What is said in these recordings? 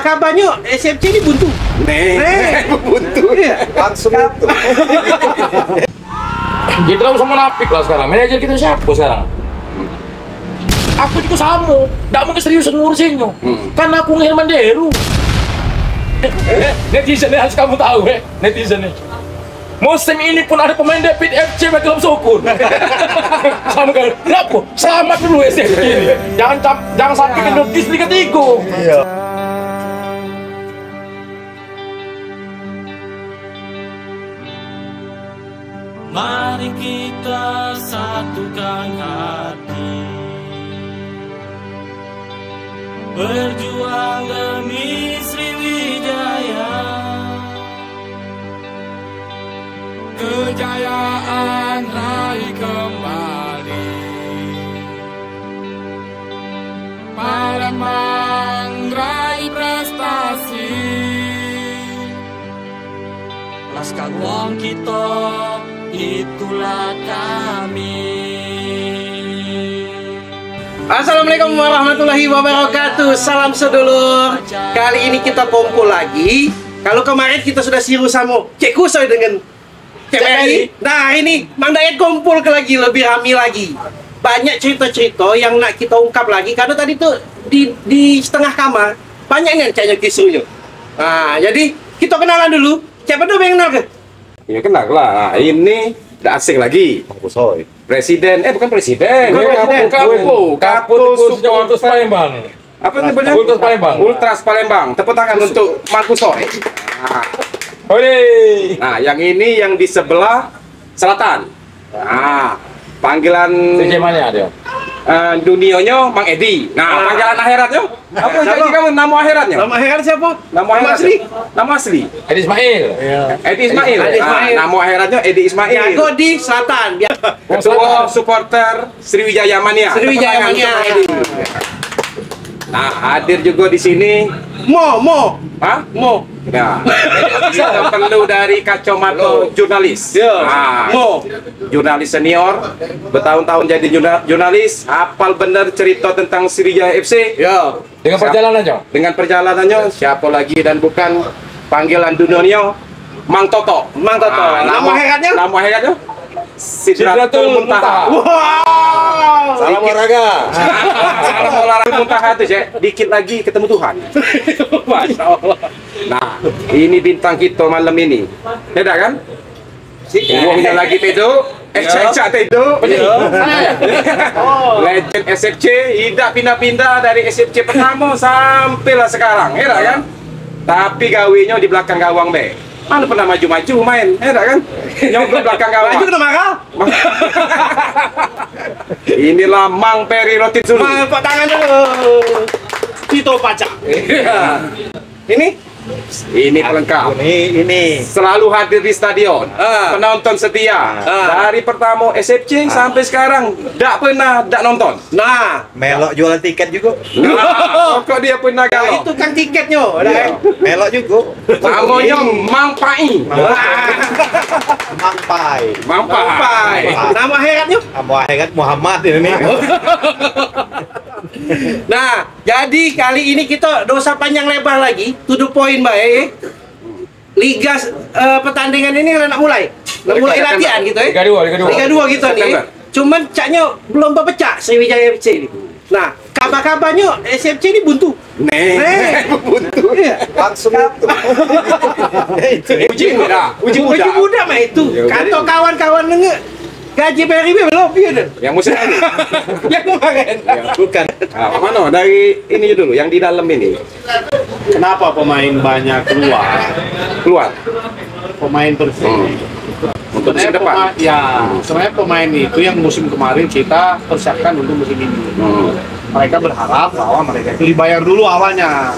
kabar-kabarnya SFC ini buntu. Nih, Nih. buntu. Iya. Langsung itu. Kita langsung sama Napik lah sekarang. Manajer kita siapa sekarang? Aku juga sama. Tidak mau keseriusan ngurusinnya. Hmm. Karena aku ngehirman Deru. Eh, netizen nih harus kamu tahu ya. Netizen nih. Musim ini pun ada pemain David FC Bekelom Sukun. Sama kan? Kenapa? Selamat dulu SFC ini. Jangan cap- jangan sampai ke notis Liga 3. Mari kita satukan hati. Berjuang demi Sriwijaya Kejayaan raih kembali. Palembang raih prestasi. Laskar Wong kita itulah kami. Assalamualaikum warahmatullahi wabarakatuh. Salam sedulur. Kali ini kita kumpul lagi. Kalau kemarin kita sudah siru sama Cek Kusoy dengan Cek Mary. Nah ini Mang Dayat kumpul ke lagi lebih rame lagi. Banyak cerita-cerita yang nak kita ungkap lagi karena tadi tuh di di setengah kamar banyak nih caknya kisruhnya. Nah jadi kita kenalan dulu. Siapa dulu yang kenal ke? Ya kenal lah. Nah, ini tidak asing lagi. Kusoy. Presiden, eh bukan presiden. Bukan presiden. Kapu, kapu, kapu, Ultras Palembang. apa namanya? Ultras Palembang. Ultras Palembang. Tepuk tangan untuk Markus Soy. Nah, Hore. nah, yang ini yang di sebelah selatan. Nah, panggilan CJ mana dia? eh, dunianya Mang Edi. Nah, Ah. panggilan akhiratnya? Apa Siapa? jadi kamu nama akhiratnya? Nama heran siapa? Nama akhirat asli? Nama asli. Edi Ismail. Edi Ismail. Edi Ismail. Nah, nama akhiratnya Edi Ismail. Jago di selatan. Ketua supporter Sriwijaya Mania. Sriwijaya Mania. Nah, hadir juga di sini. Mo, mo, Hah? mo. Nah, kita perlu dari kacamata jurnalis. Ya. Nah, Mo. jurnalis senior, bertahun-tahun jadi jurna- jurnalis, hafal benar cerita tentang Sriwijaya FC. Ya. Dengan perjalanannya. Dengan perjalanannya, siapa lagi dan bukan panggilan dunia Mang Toto. Mang Toto. Nah, Nama heratnya? Nama heratnya? Sidratul Muntaha. Wow. Salam olahraga. Salam olahraga muntaha itu ya, dikit lagi ketemu Tuhan. Masya Allah. Nah, ini bintang kita malam ini. Beda kan? Si uangnya lagi tedo, eca-eca tedo. Legend SFC, tidak pindah-pindah dari SFC pertama sampai lah sekarang, ya kan? Tapi gawinya di belakang gawang be. Mana pernah maju-maju main, ya kan? Nyogok belakang gawang. Maju kena marah. Inilah Mang Peri Roti Zulu. Mangkok tangan dulu. Tito Paca. Iya. Ini Ini pelengkap. Ini ini. selalu hadir di stadion, Ah. penonton setia Ah. dari pertama SFC sampai sekarang tidak pernah tidak nonton. nah, Melok jualan tiket juga. Nah, kok dia pernah nah galau? itu kan tiketnya, Iya. kan? Melok juga. Namanya Mang Pai. Mampai. Mang Pai. Nama heratnya? Kamu akhirat Muhammad ini nih. Nah, jadi kali ini kita dosa panjang lebar lagi, to the point baik. Liga eh, pertandingan ini nak mulai. Nak mulai latihan gitu ya. Liga 2, Liga 2. Liga 2 gitu nih. September. Cuman caknya belum berpecah Sriwijaya FC ini. Nah, kabar-kabarnya SFC ini buntu. Nih, Nih. buntu. Iya. Langsung itu. itu. Uji muda, uji muda. Uji muda mah itu. Ya, Kantor kawan-kawan nenge gaji PRIB belum iya dan. Yang musim ini. Yang kemarin. Ya. Bukan. Nah, mana dari ini dulu, yang di dalam ini Kenapa pemain banyak keluar? keluar Pemain bersih. untuk musim depan. pema- ya, sebenarnya pemain itu yang musim kemarin kita persiapkan untuk musim ini. Hmm. Mereka berharap bahwa mereka itu dibayar dulu awalnya.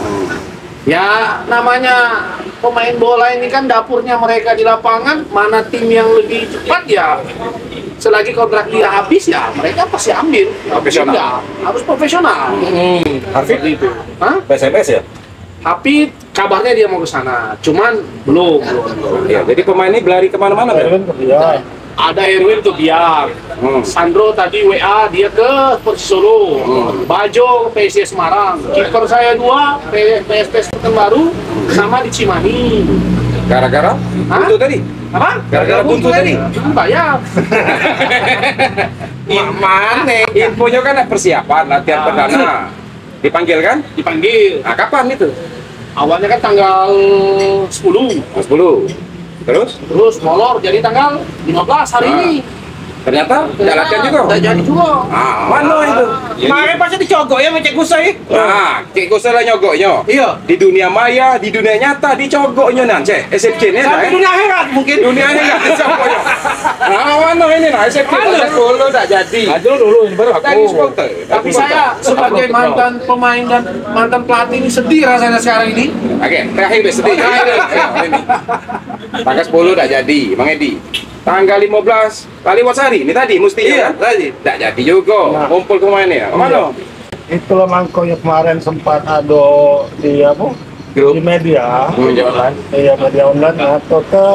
Ya, namanya pemain bola ini kan dapurnya mereka di lapangan, mana tim yang lebih cepat ya. Selagi kontrak dia habis ya, mereka pasti ambil. Profesional. Ya, harus profesional. Seperti itu. Hah? PSMS ya? Tapi kabarnya dia mau ke sana, cuman belum, belum, belum. Ya, jadi pemain ini berlari ke mana-mana kan? Ya. Ada Erwin ke Biak. Hmm. Sandro tadi WA dia ke Persis Solo. Bajo ke PSIS Semarang. Kiper saya dua P- PSPS Pekanbaru sama di Cimahi. Gara-gara buntu tadi. Apa? Gara-gara buntu tadi. Bayar. Mana? Infonya kan persiapan latihan Ah. perdana. Dipanggil kan? Dipanggil. Nah, kapan itu? Awalnya kan tanggal 10. Mas 10. Terus? Terus molor jadi tanggal 15 hari Ah. ini. Ternyata tidak latihan juga. Udah jadi juga. Ah, mana itu? Kemarin pasti dicogok ya sama Cek Kusai. Nah, cek gue salah nyogoknya. Iya. Di dunia maya, di dunia nyata, dicogoknya nan, cek. SFC ini Sampai nah, dunia akhirat mungkin. dunia ini nggak dicogoknya. Nah, mana ini nah, SFC Mana? dulu tak jadi. Maju dulu ini baru aku. Tadi supporter. Tapi saya sebagai mantan pemain dan mantan pelatih ini sedih rasanya sekarang ini. Oke, terakhir deh sedih. Terakhir. Tanggal 10 tak jadi, Bang Edi. Tanggal 15, kali Watsari, ini tadi mesti Iya, kan? tadi. Tak jadi juga. Kumpul ke mana ya? Ke mana? Itulah mangkoknya kemarin sempat ada di apa? Di media. Media online. Iya media online atau ke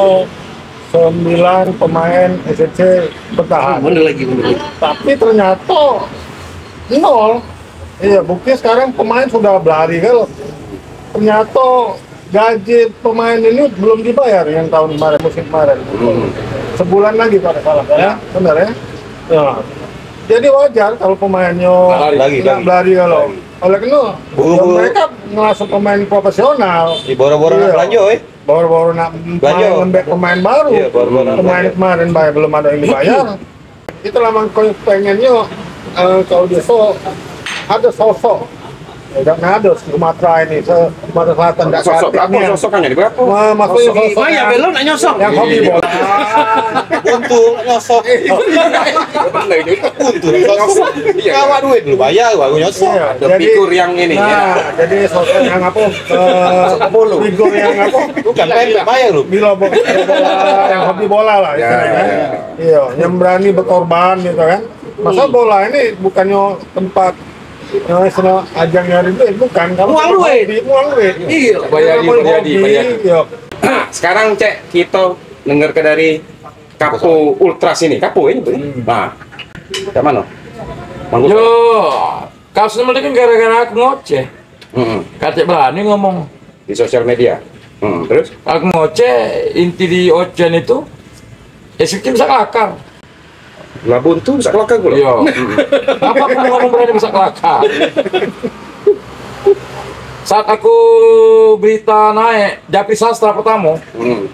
sembilan pemain SCC bertahan. Bener lagi, bener lagi. Tapi ternyata nol. Iya bukti sekarang pemain sudah berlari kan. Ternyata gaji pemain ini belum dibayar yang tahun kemarin musim kemarin. Sebulan lagi nggak salah ya, benar ya. Nah, jadi wajar kalau pemainnya Lari lagi, lagi. berlari kalau oleh karena ya Buru-buru. mereka ngelasuk pemain profesional. Di boro-boro Iya. nak belanja, eh. Baru-baru nak Belanja. ngambil pemain baru. Iya, baru-baru nak pemain kemarin bayar belum ada yang dibayar. Itulah mangkok pengennya eh, kalau dia so ada sosok. Ya, nggak ada Sumatera ini, se- Sumatera Selatan nggak Sosok ada. berapa sosoknya di berapa? Ma- Maksudnya Sosok sosok Maya yang- belum nak nyosok. yang hobi Iya. bola. Buntu nyosok. Bener juga. Buntu nyosok. Iya. Kawa duit lu bayar baru nyosok. Iya, Ada figur yang ini, Nah, ya. jadi sosok yang apa? eh, figur yang apa? Bukan pempek bayar lu. Bila bo- bola yang hobi bola lah Ya, istilahnya. ya, ya. Iya, yang berani berkorban gitu kan. Masa bola ini bukannya tempat yang istilah ajang nyari duit, bukan. Kamu Uang duit. uang duit. Iya. Bayari, bayari, bayari. sekarang cek kita dengar ke dari Kapo Ultras ini. Kapo ini, Bu. Nah, yang mana? Mang Yo, kasus mereka kan gara-gara aku ngoceh. Hmm, Katek berani ngomong. di sosial media. Hmm, terus? Aku ngoceh, inti di Ocean itu, ya sikit bisa kelakar. Lah buntu bisa kelakar gue Yo. Apa aku ngomong berani bisa kelakar? Saat aku berita naik Japri Sastra pertama, Hmm.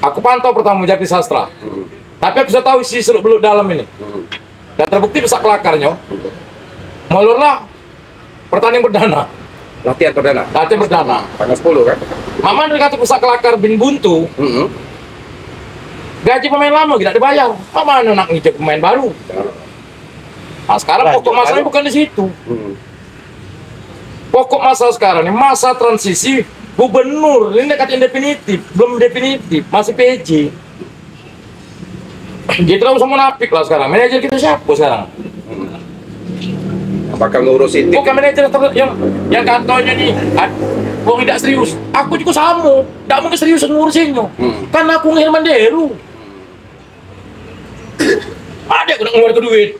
aku pantau pertama Japri Sastra. Tapi aku sudah tahu isi seluk beluk dalam ini. Dan terbukti bisa kelakarnya. Mulurlah pertandingan perdana, Latihan perdana. latihan perdana. Tanggal 10 kan? Mama dari kata bisa kelakar bin buntu, Hmm. Gaji pemain lama tidak dibayar. Mama nak ngicip pemain baru. Nah, sekarang Lanjut, pokok masalahnya bukan di situ. Hmm. Pokok masalah sekarang ini masa transisi gubernur ini yang definitif, belum definitif, masih PJ. Kita usah munafik lah sekarang. Manajer kita siapa sekarang? Apakah ngurusin tim? Bukan manajer yang yang katanya nih, "Ah, Wong tidak serius. Aku juga sama, tidak mungkin serius ngurusinnya. Hmm. Karena aku ngehir manderu. Ada aku nak ngeluarin duit.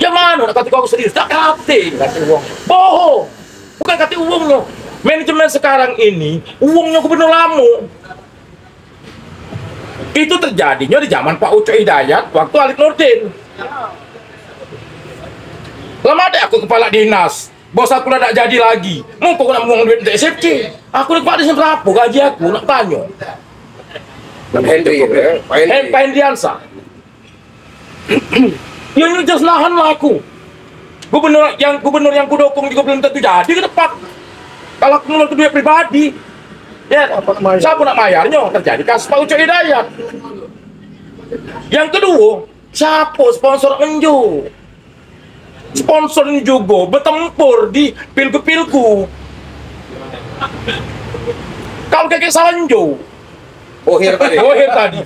Ya mana nak kata aku serius? Tak kate. Kata uang. Bohong. Bukan kata uangnya. Manajemen sekarang ini, uangnya gubernur lama. Itu terjadinya di zaman Pak Uco Hidayat waktu Alif Nurdin. Lama ada aku kepala dinas. Bos aku dah tak jadi lagi. Mau kau nak buang duit untuk SFC? Aku nak kepala dinas berapa gaji aku? Nak tanya. Pak Henry, ya. Pak Hen Henry. Pak Hendriansa. Ya ini jelas nahan lah aku. Gubernur yang gubernur yang kudukung juga belum tentu jadi ke depan. Kalau ngeluar duit pribadi, ya siapa nak bayarnya? Terjadi kasus Pak Uco Hidayat. Yang kedua, siapa sponsor Enjo? Sponsor juga bertempur di pilku-pilku. Kalau kayak salah Enjo, Oh, here tadi. Goher tadi.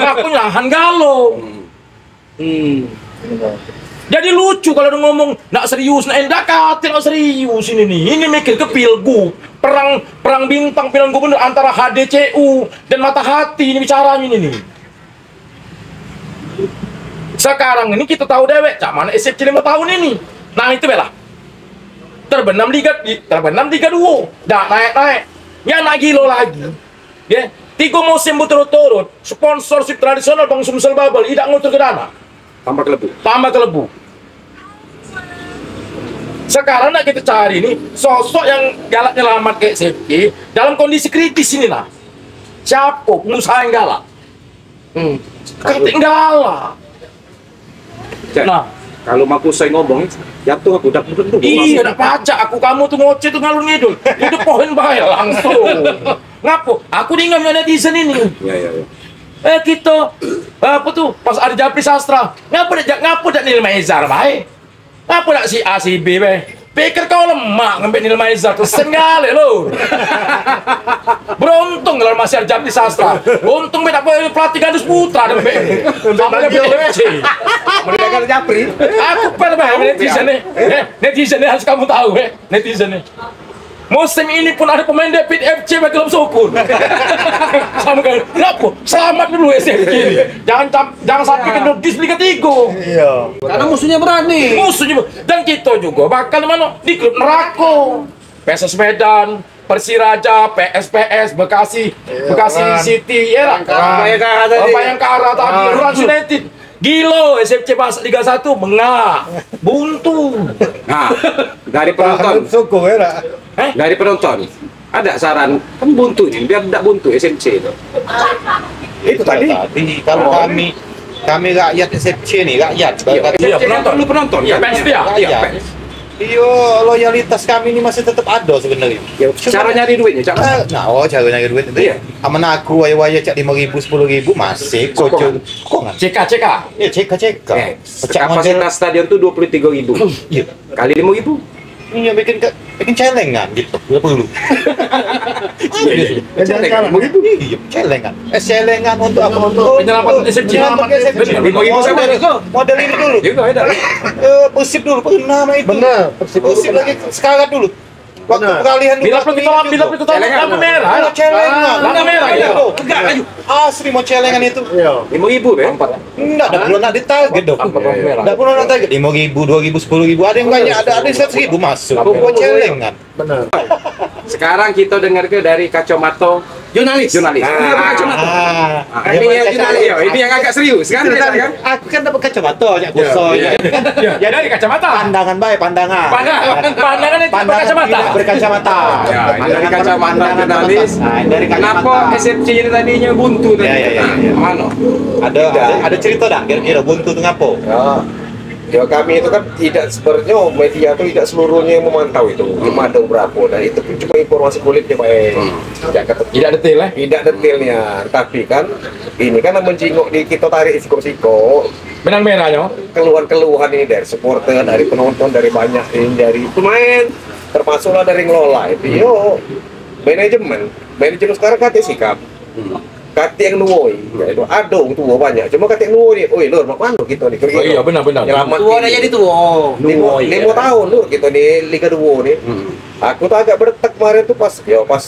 Aku nahan galo. Hmm. Jadi lucu kalau ngomong nak serius, nak endak kate nak serius ini nih. Ini mikir ke pilgub, perang perang bintang pilihan gubernur antara HDCU dan mata hati ini bicaranya ini nih. Sekarang ini kita tahu dewek, cak mana SFC 5 tahun ini. Nah itu bela. Terbenam Liga di- terbenam Liga 2. Dah naik-naik. Ya naik gilo lagi. Ya, tiga musim berturut-turut sponsorship tradisional Bang Sumsel Babel tidak ngutur ke dana. Tambah kelebu. tambah kelebu. Sekarang nak kita cari nih sosok yang galak nyelamat kayak Sefki dalam kondisi kritis ini lah. Siapa pengusaha yang galak? Hmm. Ketinggalan. Nah, kalau aku saya ngomong, jatuh aku udah udah iya udah pacak aku kamu tuh ngoceh tuh ngalur ngidul. Itu poin bahaya langsung. Ngapo? Aku dengan netizen ini. Ya ya ya. Eh kita apa tuh pas ada Japri Sastra ngapa dak ngapa dak nilai Maizar bae ngapa dak si A si B bae pikir kau lemah ngambil nilai Maizar tuh senggale lo beruntung kalau masih ada Japri Sastra. Untung beda pelatih gandus putra dan be sama dia FC Mereka japri. aku bae netizen nih. Eh, netizen nih harus kamu tahu eh. Netizen nih Musim ini pun ada pemain David FC bagi klub Sukun. Sama kan? Kenapa? Selamat dulu SFC ini. Jangan cam- jangan sampai ke nudis Liga 3. Iya. Karena musuhnya berani. Musuhnya dan kita juga bakal mana di klub neraka. PSS Medan, Persiraja, PSPS, Bekasi, Bekasi. City, ya lah. Bayangkara tadi. Oh, Bayangkara tadi, Rans United. Gilo, SFC Pas Liga 1 mengah, buntu. Nah, dari penonton, Suku ya. Eh? dari penonton, ada saran kan buntu ini biar tidak buntu SMC itu. Itu tadi. Tadi kalau Oh. kami kami rakyat SFC nih rakyat. Iya, Iya, penonton. Lu penonton. Iya, fans dia. Iya, fans. Iyo loyalitas kami ini masih tetap ada sebenarnya. Ya, cara nyari duitnya, cara Ah, Nah, oh cara nyari duit itu Iya. ya. Aman aku waya-waya cak lima ribu, sepuluh ribu masih kocok. Kongan. CK, CK. Ya cek cek. Eh, Pecah model. kapasitas stadion tuh 23 ribu Iya. kali 5 ribu Iya bikin ke, bikin celengan gitu. Berapa dulu? Ya, jangan salah. Iya, celengan. Eh, celengan untuk apa? Untuk. Penyelamat ribu sama Model- ini dulu. juga ada Eh, Persib dulu, pernah nama itu. Benar, Persib lagi sekarang dulu. Waktu peralihan dulu. Bila perlu kita perlu kita Celengan. lampu merah. Ayo celengan. Lampu merah. Enggak, ayo. Asli mau celengan itu. Iya. 5 ribu deh Enggak, ada perlu nak ditarget dong. Enggak perlu nak target. Lima ribu, dua ribu, sepuluh ribu. Ada yang banyak, ada ada seratus ribu masuk. Lampu Mau celengan. Benar. sekarang kita dengar ke dari kacamata Jurnalis. jurnalis Ini apa kacamata Ah, Ah, ini yang jurnalis iya, ini yang agak serius kan kan Aku kan dapat kacamata, ya, kusoi. Ya, dari kacamata. Pandangan baik, pandangan. Pandangan, pandangan itu berkacamata. tidak berkacamata. Ya, dari kacamata pandangan jurnalis. Nah, dari kenapa kacamata. SFC ini tadinya buntu tadi Ya, ya, ya, ya. mana Ada, ada ada cerita dah kira-kira buntu itu ngapo? Ya, kami itu kan tidak sebenarnya media itu tidak seluruhnya yang memantau itu cuma ada beberapa. Dan itu pun cuma informasi kulitnya pak. Tidak kata- Tidak detail ya. tidak detailnya. Tapi kan ini kan menjingok di kita tarik siko-siko Benang merahnya. keluhan-keluhan ini dari supporter dari penonton dari banyak ini dari pemain. Termasuklah dari ngelola itu. Yo manajemen. Manajemen sekarang kata sikap. Kata yang nuwoi ya itu adong tuh banyak cuma kata yang nuwoi oi lur mak mana gitu nih Oh iya benar benar. Nyelamat Tua udah jadi tua. lima, Nuwoi, lima ya. tahun lur gitu di Liga 2 nih aku tuh agak berdetak kemarin tuh pas ya pas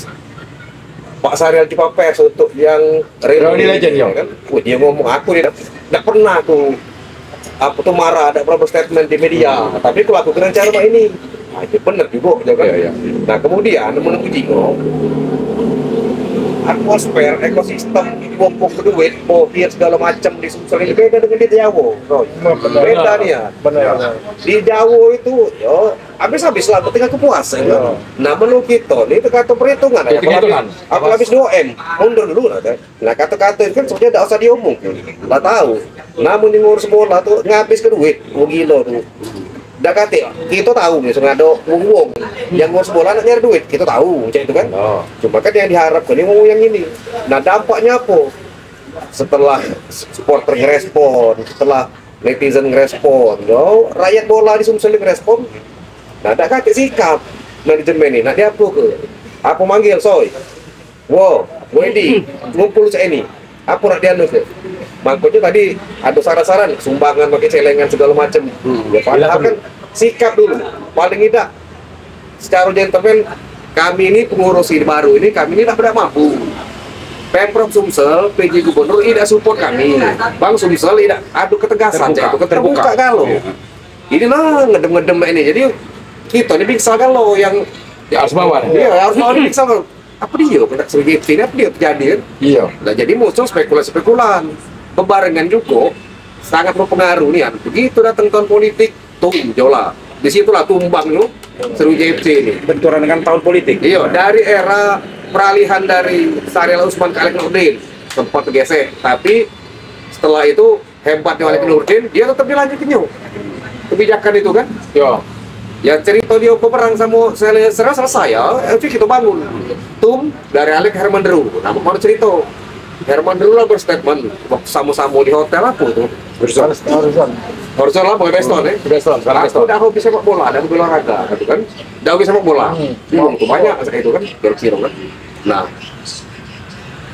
Pak Sarial Cipapes untuk yang Reuni Legend, ya? kan Wah, dia ngomong aku tidak tidak pernah aku apa tuh marah ada berapa statement di media. Tapi kalau aku kena cara ini nah, itu benar juga ya kan nah kemudian menunggu Jingo atmosfer ekosistem bom-bom duit bohir segala macam di Sumsel ini. Beda dengan di Jawa Roy. beda nih ya. Benar. di Jawa itu yo habis-habis lah ketika kepuasan Iya. nah menu kita ini itu kata perhitungan. Itu hitungan. aku habis 2 M mundur dulu lah kan nah kata-kata itu kan sebenarnya tidak usah diomong lah tahu. Namun yang ngurus bola tuh ngabis ke duit. Oh gila tuh Dah kata, kita tahu nih, sebenarnya ada wong yang ngurus bola nak nyari duit, kita tahu, cek itu kan. Cuma kan yang diharapkan ini ngomong yang ini. Nah dampaknya apa? Setelah supporter ngerespon, setelah netizen ngerespon, yo, rakyat bola di Sumsel ngerespon. Nah, tak kata sikap manajemen ini, nak dia apa ke? Apa manggil, soy? Wow, Wedi, ngumpul saya ini. Apa nak dianu ke? Makanya tadi ada saran-saran, sumbangan pakai celengan segala macam. Ya, padahal kan sikap dulu. Paling tidak secara gentleman kami ini pengurus ini baru ini kami ini tidak mampu Pemprov Sumsel, PJ Gubernur tidak support kami. Bang Sumsel tidak adu ketegasan, Terbuka, itu terbuka, terbuka. kalau. Iya. Ini lah ngedem-ngedem ini. Jadi kita ini bisa kalau yang Di atas bawah. Iya, harus mau bisa kalau apa dia kena sebagai ini apa dia terjadi kan? Iya. Nah, jadi muncul spekulan-spekulan. Kebarengan juga sangat berpengaruh nih. Begitu datang tahun politik, tum jola. Di situlah tumbang lu seru JFC ini. benturan dengan tahun politik. Iya, dari era peralihan dari Syariel Usman ke Alek Nurdin sempat tergesek, tapi setelah itu hebatnya Alek Nurdin, dia tetap dilanjutin yo. Kebijakan itu kan, Iya. Ya cerita dia peperang sama saya serah selesai ya, itu kita bangun. Tum dari Alek Herman Deru, nama baru cerita. Herman Deru lah berstatement sama-sama di hotel aku tuh. Harus harusan. Harusnya lah pakai Beston ya. Beston, sekarang Aku Beston. udah hobi sepak bola dan hobi olahraga, gitu kan. Udah hobi sepak bola. Hmm, tuh banyak saya itu kan, Ciro kan. Nah,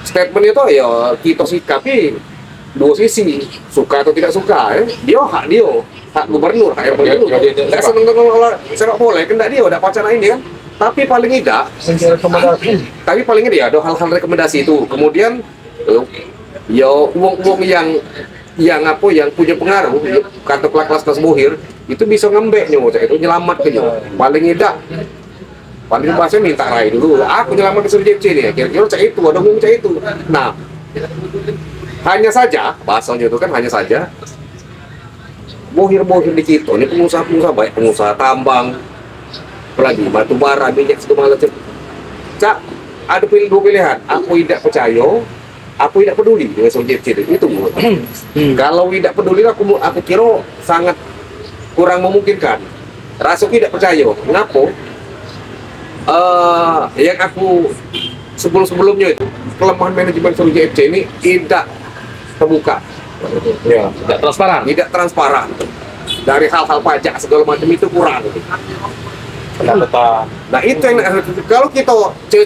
statement itu ya kita sikapi dua sisi, suka atau tidak suka ya. Dia hak dia, hak gubernur, hak gubernur. dia Nggak suka. seneng dengan olah sepak bola, kan nggak dia udah pacaran ini kan. Tapi paling tidak, tapi paling tidak ada hal-hal rekomendasi itu. Kemudian eh, ya uang-uang yang yang apa yang punya pengaruh kata kelas kelas bohir itu bisa ngembek nyo itu nyelamat ke nyo paling tidak paling bahasa minta rai dulu aku nyelamat ke JFC nih kira-kira cak itu ada ngomong cak itu nah hanya saja bahasanya itu kan hanya saja. Bohir-bohir di kita ini pengusaha-pengusaha baik. Pengusaha tambang. Apalagi batu bara minyak segala macam. Cak ada pilih dua pilihan. Aku tidak percaya aku tidak peduli. Dengan soal JFC itu itu Bu. kalau tidak peduli aku aku kira sangat kurang memungkinkan. Rasa tidak percaya. Kenapa? Eh, yang aku sebelum sebelumnya itu kelemahan manajemen soal JFC ini tidak terbuka. Iya. Tidak transparan. tidak transparan. Dari hal-hal pajak segala macam itu kurang. Pendapatan. Nah itu yang kalau kita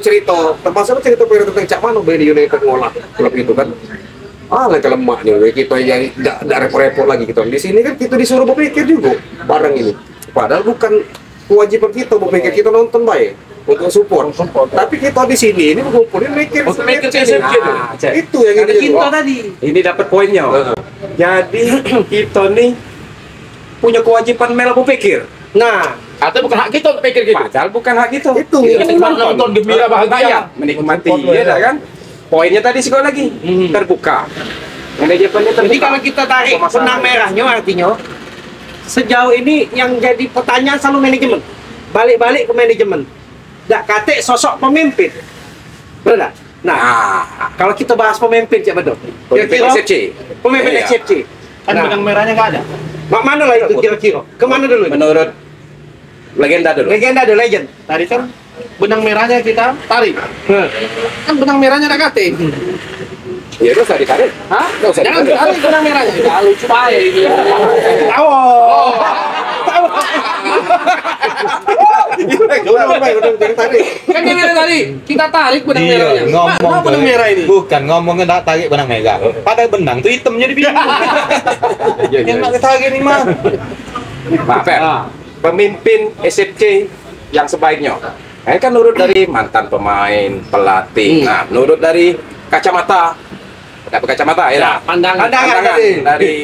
cerita termasuk cerita tentang Cak Mano Beni United ngolah klub itu kan. Ah lagi lemaknya kita yang tidak tidak repot-repot lagi kita. Di sini kan kita disuruh berpikir juga barang ini. Padahal bukan kewajiban kita berpikir kita nonton baik untuk support. tapi kita di sini ini mengumpulin mikir Untuk mikir itu. Ah, cek. itu yang ini cinta tadi. Ini dapat poinnya. Jadi kita nih punya kewajiban mel berpikir. Nah, Atau bukan hak kita untuk pikir gitu. Padahal bukan hak kita. Itu. Kita cuma nonton gembira bahagia. Menikmati, ya dah kan? Poinnya tadi sekali lagi terbuka. Manajemennya terbuka. jadi kalau kita tarik benang merahnya artinya sejauh ini yang jadi pertanyaan selalu manajemen. Balik-balik ke manajemen. Nggak kate sosok pemimpin. Benar? Nah, Nah, kalau kita bahas pemimpin siapa dong? pemimpin SFC. Pemimpin Iya. SFC. Kan Nah. benang merahnya nggak ada. Mak mana lah itu kira-kira? Ke mana dulu? ini? Menurut legenda dulu. Legenda the legend. Tadi kan benang merahnya kita tarik. Hmm. Kan benang merahnya ada kate. Ya udah usah ditarik. Hah? Nggak usah Jangan ditarik. benang merahnya. Ya, lucu aja ini. Tahu. Tahu. Udah, tarik. Kan dia bilang tadi, kita tarik benang Iya, merahnya. ngomong benang merah ini? Bukan ngomongnya tak tarik benang merah. Padahal benang tuh hitamnya di bingung. Yang nak tarik ni mah. Maaf ya. Pemimpin SFC yang sebaiknya. Ini kan nurut dari mantan pemain, pelatih. Nah, nurut dari kacamata. Dapat kacamata ya. dah? Pandangan. Pandangan Pandangan tadi. dari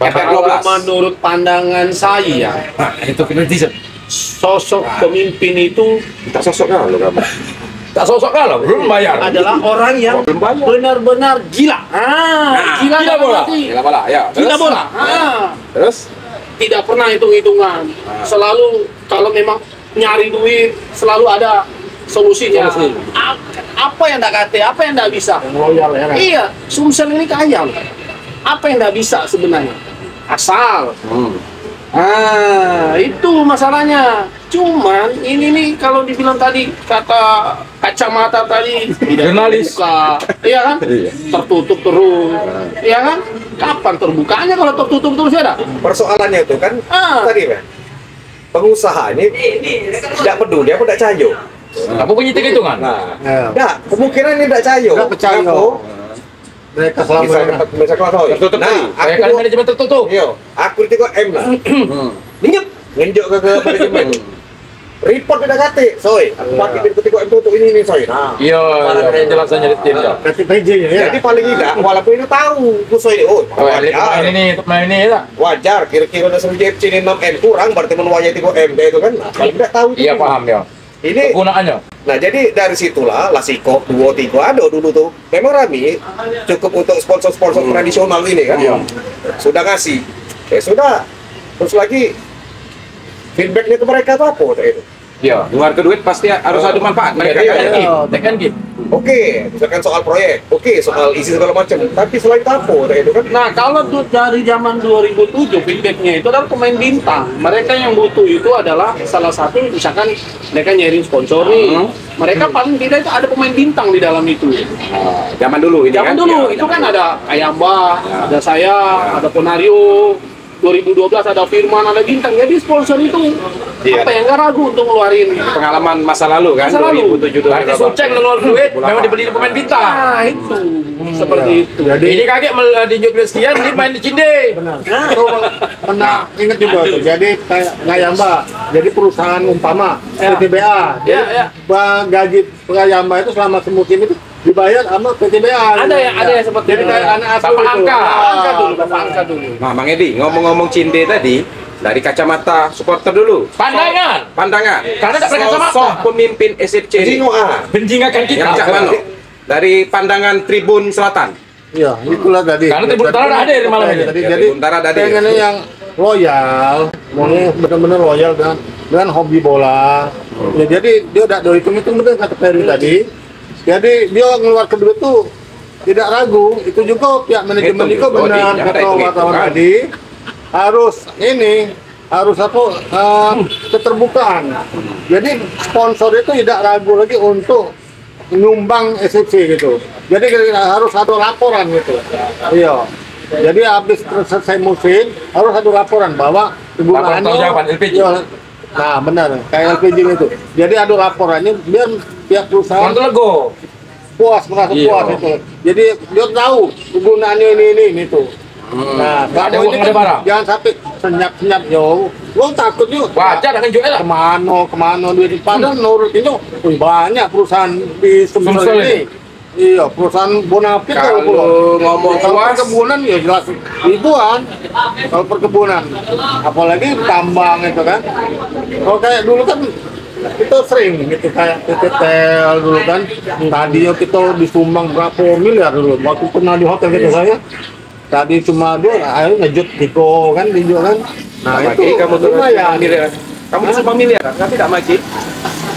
Kalau FR12. menurut pandangan saya, Nah, itu netizen. sosok pemimpin itu Kita sosoknya lo kamu. Tak sosok kalau belum bayar. adalah orang yang banyak. benar-benar gila. Ah, gila, gila dalam bola. arti Gila bola, ya. Gila Terus? bola. Ah, Terus? tidak pernah hitung-hitungan. Selalu kalau memang nyari duit selalu ada solusinya. Solusi. Apa yang tidak kate, apa yang tidak bisa? Loyal ya kan. Iya, Sumsel ini kaya loh. Apa yang tidak bisa sebenarnya? Asal. Hmm. Ah, itu masalahnya. Cuman ini nih kalau dibilang tadi kata kacamata tadi tidak Jurnalis. terbuka, iya kan? Tertutup terus, iya kan? Kapan terbukanya kalau tertutup terus ya? Persoalannya itu kan Ah. tadi kan pengusaha ini tidak peduli aku tidak cayo. Kamu punya hitung hitungan. Nah. Enggak, kemungkinan ini tidak cayo. Nggak percaya. Mereka selama ini. dapat bisa kelas hoy. Tertutup Nah, tadi. Saya kan manajemen tertutup. Iya, aku itu kok M lah. Hmm. Ninjuk, ninjuk ke ke manajemen. report udah kate, soy. Aku pakai bin ketika itu untuk ini ini soy. Nah, Iya, iya, jelasannya di tim. Kasih PJ ya. jadi paling tidak, walaupun ini tahu, aku soy, oh, Oh, wajar, ini, pemain ini ya. wajar. Kira-kira udah seru JFC ini 6 M kurang, berarti menuanya 3 M itu kan. Nah, paling tidak tahu. itu. Iya paham ya. Ini Kegunaannya. Nah jadi dari situlah Lasiko, Duo, Tigo ada dulu tuh. Memang Rami cukup untuk sponsor-sponsor tradisional ini kan. Sudah ngasih. Ya sudah. Terus lagi feedbacknya ke mereka apa tuh itu? Iya, luar ke duit pasti harus ada manfaat mereka Iya, kan. iya, iya. Tekan gitu. Oke, misalkan soal proyek, oke soal isi segala macam. Tapi selain tuh itu kan? Nah, kalau du- dari zaman 2007 feedbacknya itu adalah pemain bintang. Mereka yang butuh itu adalah salah satu misalkan mereka nyari sponsor nih. Hmm. Mereka paling tidak itu ada pemain bintang di dalam itu. Ah, Zaman dulu ini Zaman kan. dulu Iya, itu zaman kan dulu. ada Ayamba, Ya. ada saya, ada Ponario. 2012 ada Firman, ada bintang. Jadi sponsor itu Iya. apa yang nggak ragu untuk ngeluarin pengalaman masa lalu kan Masa lalu. 2007 Berarti Suceng ngeluar duit, memang dibeli pemain bintang. Nah, itu seperti itu. Jadi Ini kaget mel- di Jogja sekian, dia main di Cinde. benar. Itu pernah ingat juga tuh. Jadi kayak Ngayamba, jadi perusahaan umpama Ya. PTBA. Jadi Ya, ya. gaji Ngayamba itu selama semusim itu dibayar sama PTBA. Ada yang ada yang seperti Jadi itu. kayak anak asuh Bapak angka. Angka dulu, bapak angka dulu. Nah, Bang Edi, ngomong-ngomong Cinde tadi, dari kacamata supporter dulu. Pandangan. Pandangan. Karena tak pakai kacamata. Sosok pemimpin SFC ah. Benjingakan kita. yang Cak Mano. Dari pandangan Tribun Selatan. Iya, itulah tadi. Karena Tribun Utara ada hadir malam ini. Jadi, Ya, jadi Utara ada hadir. pengennya yang loyal, maunya benar-benar loyal dengan dengan hobi bola. Ya, jadi dia udah dari itu benar kata Ferry tadi. Jadi dia ngeluar ke duit tuh tidak ragu. Itu juga pihak manajemen juga hitung. Oh, benar di- kata wartawan tadi harus ini harus apa eh, keterbukaan. Jadi sponsor itu tidak ragu lagi untuk nyumbang SFC gitu. Jadi harus ada laporan gitu. Iya. Jadi habis selesai musim harus ada laporan bahwa. Iya. Nah benar kayak LPG itu. Jadi ada laporannya biar pihak perusahaan lego. puas merasa Iya. puas itu. Jadi dia tahu kegunaannya ini ini ini tuh. Nah, Ada kamu uang, ini ada kan barang. jangan sampai senyap senyap yo. Lo takut yuk. Wajar dengan Joel lah. Ke mana ke mana duit padahal menurut itu banyak perusahaan di Sumsel ini. Iya, perusahaan Bonafit Kalau kalau ngomong kalau puas- perkebunan ya jelas ribuan. Kalau perkebunan, apalagi tambang itu kan. Kalau kayak dulu kan kita sering gitu kayak PTTL dulu kan. Tadinya kita disumbang berapa miliar dulu. Waktu pernah di hotel gitu saya. Tadi cuma dua, ayo ngejut Tiko kan, di kan. Nah Nah, itu kamu tuh lumayan. miliar. Kamu sumpah miliar, tapi tidak maki.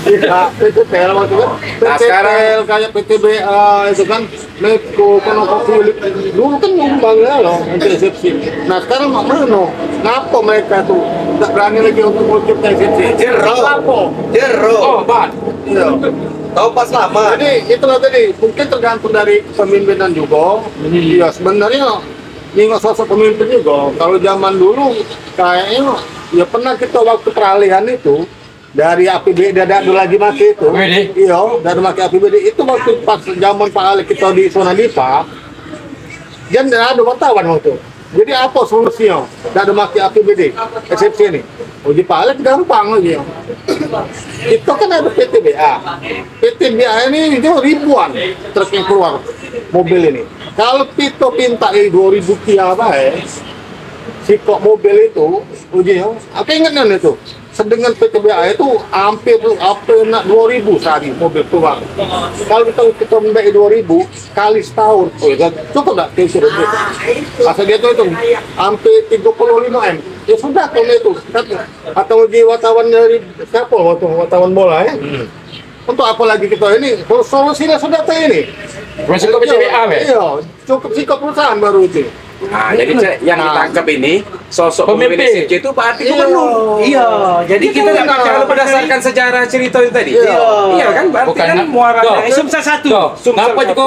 Iya, PTTL waktu kan. Nah, sekarang- PTTL kayak PTBA itu kan, Medco, Konokofilik. Dulu kan nyumbang ya loh untuk SFC. Nah sekarang mak mana? Ngapa mereka tuh tak berani lagi untuk wujud SFC? Jero. Ngapa? Jero. Oh, ban. Iya. Tahu pas lama. Jadi itulah tadi, mungkin tergantung dari pemimpinan juga. Iya sebenarnya nengok sosok pemimpin juga. Kalau zaman dulu kayaknya ya pernah kita waktu peralihan itu dari APBD ada ada lagi mati itu. Iya, dari mati APBD itu waktu pas zaman Pak Ali kita di zona Dipa, dia tidak ada wartawan waktu. Jadi apa solusinya? Ada mati APBD, eksepsi ini. Uji Pak Ali gampang lagi. Itu kan ada PTBA. PTBA ini itu ribuan truk yang keluar mobil ini. Kalau kita pinta ini 2000 kia baik, si kok mobil itu uji apa ingatnya itu sedengan PTBA itu hampir hampir nak 2000 sehari mobil keluar. Kalau kita kita membeli 2000 kali setahun oh ya cukup tak kira itu asal dia tuh itu hampir 35 m. Ya sudah kalau itu atau uji wartawan dari siapa? Waktu wartawan bola ya untuk apa lagi kita ini? Solusinya sudah ini. Masuk ke PCBA, weh. iya cukup sikap perusahaan baru itu Nah, jadi Cek, yang Nah. ditangkap ini sosok Pemimpin. pemimpin SFC itu berarti gubernur. Iya, jadi kita nggak kalau berdasarkan sejarah cerita itu tadi. Iya. Iya kan berarti Bukan, kan muaranya Sumsel satu. Tuh, Sumsel kenapa satu. juga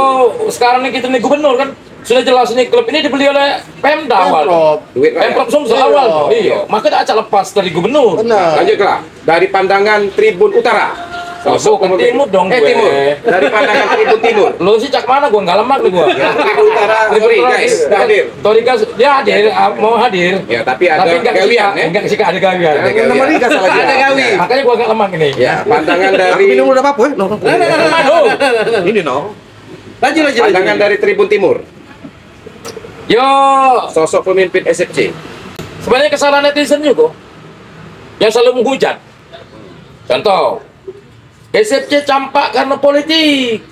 sekarang ini kita nih gubernur kan? Sudah jelas nih klub ini dibeli oleh Pemda awal. Pemprov. duit. Pemprov Sumsel Iya. awal. Iya. Maka tidak acak lepas dari gubernur. benar Lanjutlah dari pandangan Tribun Utara. Sosok pemimpin- timur dong Eh gue. timur. Dari pandangan Tribun Timur. Lu sih cak mana gua nggak lemak nih gua. Tribun Utara sorry guys, sudah hadir. Torika dia hadir, ah, mau hadir. Ya, tapi ada gawian ya. Enggak sih ada gawian. Ada gawian. Nama Rika salah Ada gawi. Makanya gua nggak lemak ini. Ya, pandangan dari minum udah apa-apa ya? No. Ini no. Lanjut lanjut. pandangan dari Tribun Timur. Yo, Sosok pemimpin SFC. sebenarnya kesalahan netizen juga yang selalu menghujat. Contoh, SFC campak karena politik.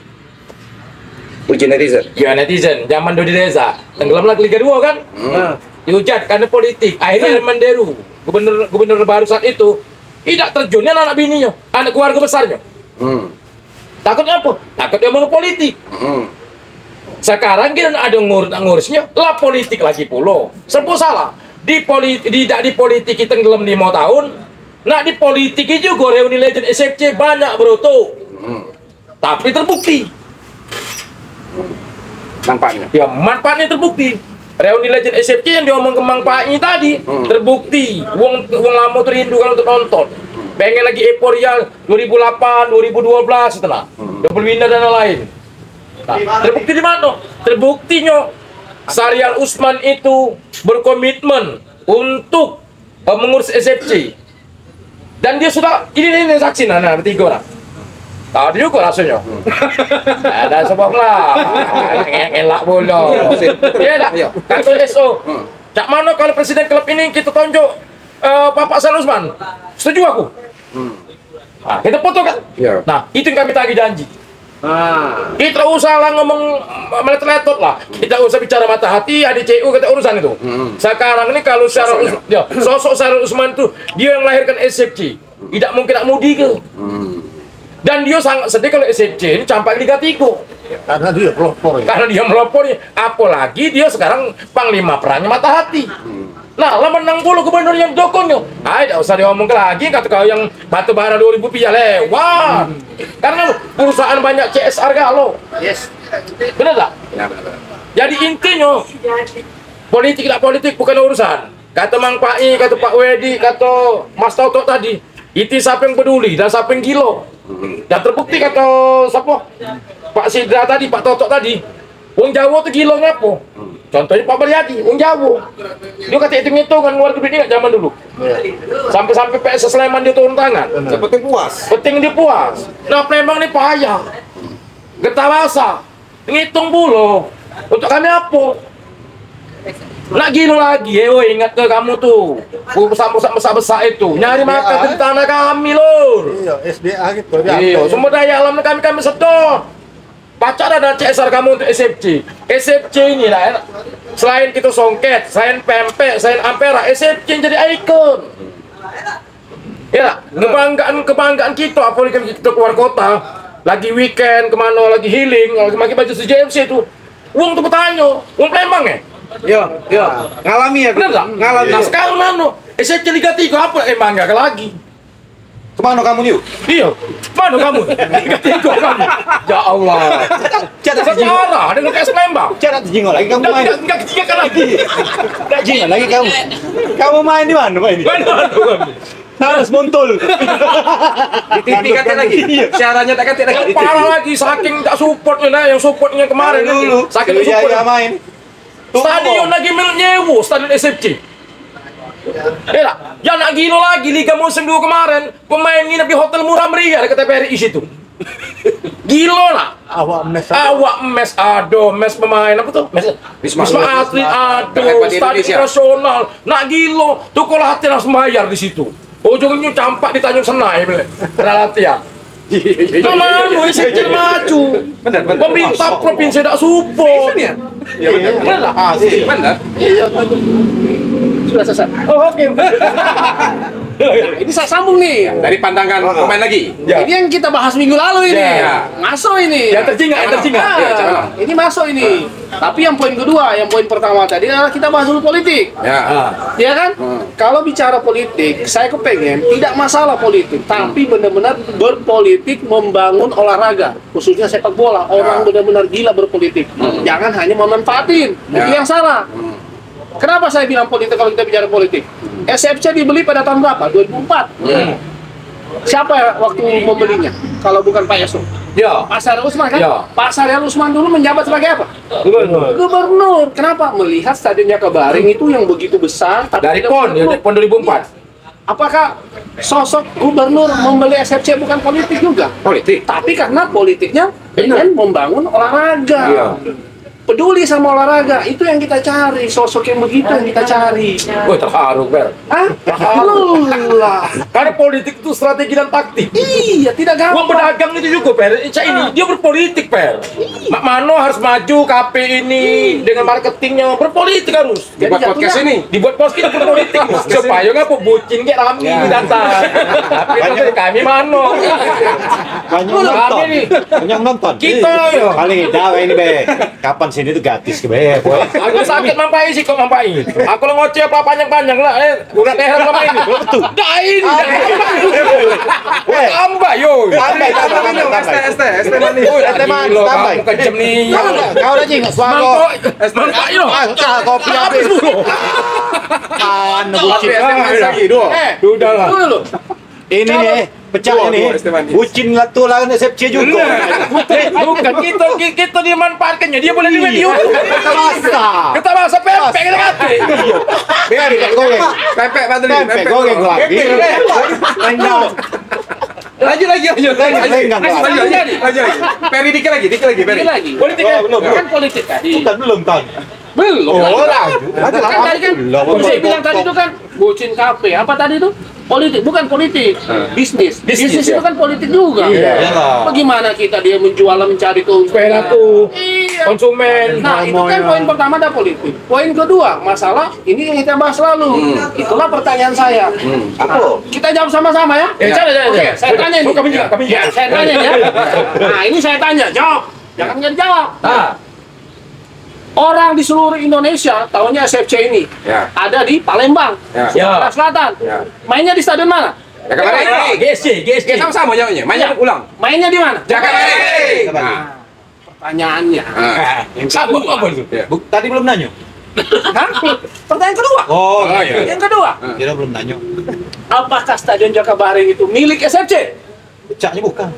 Uji netizen. Ya netizen, zaman Dodi Reza, tenggelam lagi Liga 2 kan? Hmm. Dihujat karena politik. Akhirnya Menderu, gubernur gubernur baru saat itu, tidak terjunnya anak bininya, anak keluarga besarnya. Hmm. Takutnya apa? Takut dia mau politik. Hmm. Sekarang kita ada ngur ngurusnya, lah politik lagi pulau. Serbu salah. Di politik, tidak di politik kita tenggelam lima tahun. Nah di politik juga reuni legend SFC banyak bro tuh. Hmm. Tapi terbukti. Nampaknya. Ya manfaatnya terbukti. Reuni Legend SFC yang diomong ke Mang tadi Hmm. terbukti. Wong wong lama tuh rindu kan untuk nonton. Pengen lagi euforia 2008, 2012 setelah double winner dan lain. Nah, terbukti di mana? Terbuktinya Sarial Usman itu berkomitmen untuk eh, mengurus SFC. Dan dia sudah ini ini saksi nah, nah bertiga orang. Tadi juga rasanya. Ada sebab lah. Elak bola. Iya dah. Kata SO. Cak mana kalau presiden klub ini kita tunjuk eh, Bapak Sarial Usman? Setuju aku. Nah, kita foto kan? Iya. Nah, itu yang kami tagih janji. Ah. Kita usah lah ngomong meletot-letot lah. Kita usah bicara mata hati, ADCU kita urusan itu. Sekarang ini kalau secara ya, sosok Sarul Usman itu dia yang melahirkan SFC. Tidak mungkin nak mudi ke. Dan dia sangat sedih kalau SFC ini campak Liga 3. Karena dia pelopor ya. Karena dia melopor apalagi dia sekarang panglima perangnya mata hati. Nah, menang puluh gubernur yang dukungnya. Ah, tidak usah diomong lagi kata kau yang batu bara 2000 piala lewat. Karena perusahaan banyak CSR galau. Yes. Benar tak? Ya, benar-benar. Jadi intinya politik tidak politik bukan urusan. Kata Mang Pak I, kata Pak Wedi, kata Mas Toto tadi, itu siapa yang peduli dan siapa yang gilo. Dan terbukti kata siapa? Pak Sidra tadi, Pak Toto tadi, Wong Jawa tuh gilo ngapo? Contohnya Pak Baryadi, Wong Jawa. Dia kata hitung hitungan luar duit ingat zaman dulu. Sampai-sampai PS Sleman dia turun tangan. Seperti puas. Penting dia puas. Nah, Palembang ini payah. Getah basah. Ngitung puluh. Untuk kami apa? Nak gila lagi, eh, woi, ingat ke kamu tuh. Pusat-pusat besar-besar itu. Nyari makan di tanah kami, lor. Iya, SDA gitu. Iya, ya? sumber daya alam kami kami sedot. Baca ada CSR kamu untuk SFC. SFC ini lah, ya. selain kita songket, selain pempek, selain ampera, SFC yang jadi ikon. Ya, kebanggaan kebanggaan kita, apalagi kita keluar kota, lagi weekend ke mana, lagi healing, lagi pakai baju CJMC itu, uang tuh bertanya, uang Palembang ya? Yo, yo. Ngalami ya. Bener tak? Ngalami. Nah sekarang mana? SFC Liga 3 apa? Emang enggak lagi. Ke mana kamu Niu? Iya, mana kamu? 3 kamu. Ya Allah. Cara jingol. Sejarah dengan PS Palembang. Cara jingol lagi kamu main. Enggak ketiga kan lagi. Enggak jingol lagi kamu. Kamu main di mana main? Mana aduh kamu? Harus montul. Di TV kata lagi. Siarannya tak kata lagi. Yang parah lagi saking tak supportnya nah, yang supportnya kemarin dulu. Saking tak Iya, support. iya main. Stadion lagi milik nyewa, stadion SFC. Ya, yang nak gila lagi Liga musim 2 kemarin, pemain nginep di hotel murah meriah dekat TPRI situ. Gila lah. Awak mes. Awak mes, aduh, mes pemain apa tuh? Mes, Wisma. Wisma atlet, aduh, stadion nasional. Nak gila, tuh kalau hati harus bayar di situ. Ujungnya campak di Tanjung Senai, beli. latihan. Ke mana lu SFC maju? Benar, benar. Pemerintah provinsi tidak support. Ya, benar. Benar lah. Asli, benar. Sudah selesai. Oh, oke. Ini saya sambung nih. Dari pandangan pemain lagi. Ya. Ini yang kita bahas minggu lalu ini. Ya. Masuk ini. Yang terjingat, yang terjingat. Ah, Ya, jangan. ini masuk ini. Tapi yang poin kedua, yang poin pertama tadi adalah kita bahas dulu politik. Ya. Ya kan? Kalau bicara politik, saya kepengen tidak masalah politik, tapi benar-benar berpolitik membangun olahraga, khususnya sepak bola. Orang Ya. benar-benar gila berpolitik. Jangan hanya memanfaatin. Itu Ya. yang salah. Kenapa saya bilang politik kalau kita bicara politik? SFC dibeli pada tahun berapa? 2004. siapa waktu membelinya? Kalau bukan Pak Yasno. Ya. Pak Syariah Usman kan? Ya. Pak Syariah Usman dulu menjabat sebagai apa? Gubernur. Gubernur. Kenapa? Melihat Stadion Jakabaring itu yang begitu besar. tapi Dari PON, ya, dari PON 2004. Apakah sosok gubernur membeli SFC bukan politik juga? Politik. Tapi karena politiknya ingin membangun olahraga. Iya. Peduli sama olahraga, itu yang kita cari. Sosok yang begitu yang kita cari. Wah, terharu, Ber. Hah? Lelah. Karena politik itu strategi dan taktik. Iya, tidak Uang gampang. pedagang itu juga, Per. Ica ini, dia berpolitik, Per. Mak Mano harus maju KP ini dengan marketingnya berpolitik harus. Dibuat Jadi podcast ini. Dibuat podcast berpolitik supaya nggak bucin kayak Rami Ya. datang. Tapi itu dari kami Mano. Banyak Kami nonton. Banyak nonton. Kita ya. Paling dawe ini be. Kapan sini tuh gratis ke be, boy. Aku sakit mampai sih kok mampai. Aku lo ngoceh apa panjang-panjang lah. Eh, udah teh sama ini. Betul. Dah ini. Eh, Tambah yo. tambah, tambah, tambah, ST, tambah. ST, ST manis. Oh, Teh manis, tambah. kamu kejem nih. Kau udah, kau udah jing, suara Mangkok, mangkok yo. Ah, kopi habis. Kan, bucin. ST manis lagi, dua. Eh, Udah lah. Ini nih, pecah Dua, ini. dua, lah tuh lawan SFC juga. Eh, bukan kita kita dimanfaatkannya dia boleh di media. Kita masa. Kita masa pempek kita mati. Biar kita goreng. Pempek bantu nih, Pempek goreng lagi. Lenggang. Lanjut lagi, lanjut. Lenggang Lanjut, lagi. lanjut, lagi. Peri dikit lagi, dikit lagi, Peri. Lagi. Politik Oh, belum, Kan politik tadi. Bukan belum tahun. Belum. Oh, lah. Kan tadi kan, saya bilang tadi itu kan bucin kafe. Apa tadi itu? Politik, bukan politik. Bisnis. Bisnis, Bisnis ya. itu kan politik juga. Iyalah. Bagaimana kita dia menjual mencari keuntungan? Tuh. Iya. Konsumen. Nah, itu kan poin pertama ada politik. Poin kedua, masalah ini yang kita bahas lalu. Itulah pertanyaan saya. Apa? Kita jawab sama-sama ya. Eh, cara, cara, cara. saya tanya nih. Oh, kami juga, kami juga. Ya, saya tanya ya. Nah, ini saya tanya, jawab. Jangan nggak dijawab. Ah, Orang di seluruh Indonesia tahunya SFC ini Ya. ada di Palembang, Ya. Sumatera Selatan. Ya. Mainnya di stadion mana? Ya kemarin. GSC, GSC. Ya sama-sama jawabnya. Banyak ulang. Mainnya di mana? Jakarta. Nah. Pertanyaannya. Nah. Apa apa itu? Ya. Tadi belum nanya. Hah? Pertanyaan kedua. Oh, Oh, iya. Yang kedua, Kira belum nanya. apakah Stadion Jakabaring itu milik SFC? Pecahnya bukan.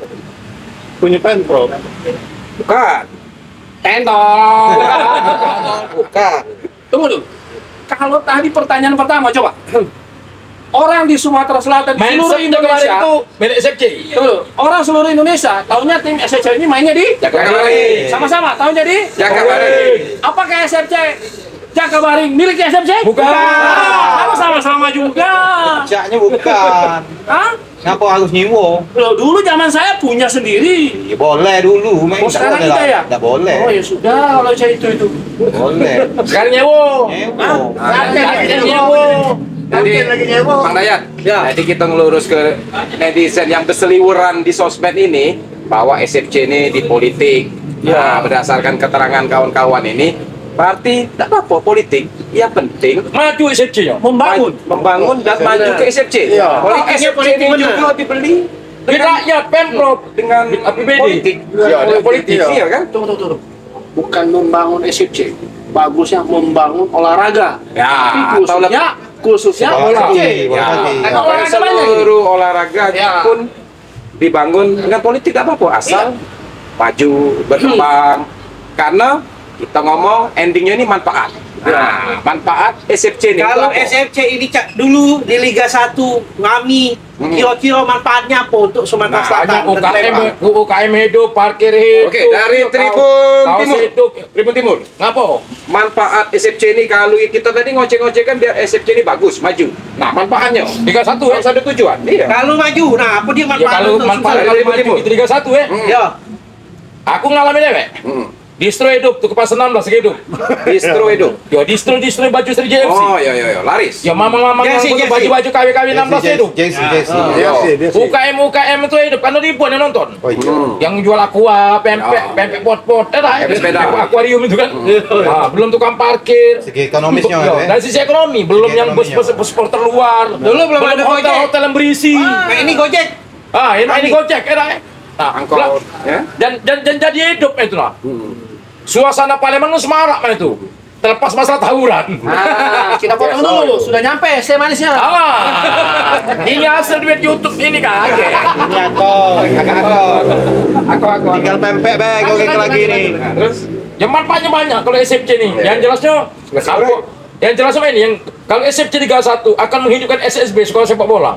Punya Pemprov. Bukan. Tentong. Bukan. Tunggu dulu. Kalau tadi pertanyaan pertama, coba. Orang di Sumatera Selatan, di seluruh Indonesia, itu milik SFC. Tunggu. Orang seluruh Indonesia, tahunya tim SFC ini mainnya di Jakarta. sama-sama, tahunya di Jakarta. Apakah SFC Jakabaring milik SFC? Bukan. Ah, sama-sama juga. Pecahnya bukan. Hah? Ngapa harus nyiwo? Loh, dulu zaman saya punya sendiri. Ya boleh dulu, main Oh, sekarang boleh kita ya? Nggak boleh. Oh ya sudah, kalau saya itu itu. Boleh. Sekarang nyewo. Nyewo. Nanti Nanti lagi nyewo. Jadi, Bang Dayat, jadi kita ngelurus ke netizen yang berseliweran di sosmed ini bahwa SFC ini di politik. Nah, berdasarkan keterangan kawan-kawan ini, berarti tidak apa politik. Ya penting Maju SFC-nya. Membangun. membangun dan maju ke SFC. Iya. Kalau SFC politik benar. juga dibeli Di rakyat Pemprov dengan APBD. politik. Ya, politik, Iya. iya kan? Tunggu, tunggu, tunggu. Bukan membangun SFC. Bagusnya membangun olahraga. Ya, Tapi khususnya, khususnya SFC. lagi, bola Ya, olahraga seluruh olahraga Ya. pun dibangun dengan politik apa-apa asal maju berkembang karena kita ngomong endingnya ini manfaat nah manfaat SFC ini Kalau? SFC ini Cak, dulu di Liga 1 ngami Hmm. kira-kira manfaatnya apa untuk Nah, Sumatera Selatan Banyak dan UKM? UKM hidup, parkir hidup. Oke, dari Tribun kaos Timur. hidup. Tribun Timur Ngapa? manfaat SFC ini kalau kita tadi ngoceh-ngoceh kan biar SFC ini bagus maju nah manfaatnya Liga 1 ya? harus ada tujuan iya Kalau maju, nah apa dia Ya manfaat kalau untuk manfaat Sumatera? kalau maju di Liga 1 ya. Hmm. Ya, Aku ngalamin ya, Pak. Hmm. Distro hidup tuh kepas 16 hidup. distro hidup Yo distro distro baju Sri JFC. oh iya iya iya laris Ya mama-mama yang Jesse, punya Jesse. baju-baju KW-KW 16 hidup. Jesse, Jesse. Iya. UKM UKM itu hidup karena ribuan yang nonton. Oh iya. Hmm. Yang jual aqua, pempek, Ya. pempek pot-pot, eh lah, akuarium itu kan. Nah, belum tukang parkir. Segi ekonomisnya Yo, ya. dari sisi ekonomi, belum yang ekonominya. bus-bus bus supporter luar. Dulu belum ada Gojek. hotel-hotel yang berisi. nah ini Gojek. Ah, ini ini Gojek, eh lah, eh. Nah, angkot ya dan, dan, dan jadi hidup itu lah. Hmm. Suasana Palembang itu semarak man itu. terlepas masalah tawuran. Nah, kita potong dulu. Sudah nyampe, saya manisnya. Ah, ini hasil duit YouTube ini kaget. Ini aku, kakak aku. Aku aku. Tinggal pempek be, gue lagi nih. Terus Yang manfaatnya banyak kalau SFC nih. Yang jelasnya aku yang jelasnya ini yang kalau SFC 31 akan menghidupkan SSB sekolah sepak bola.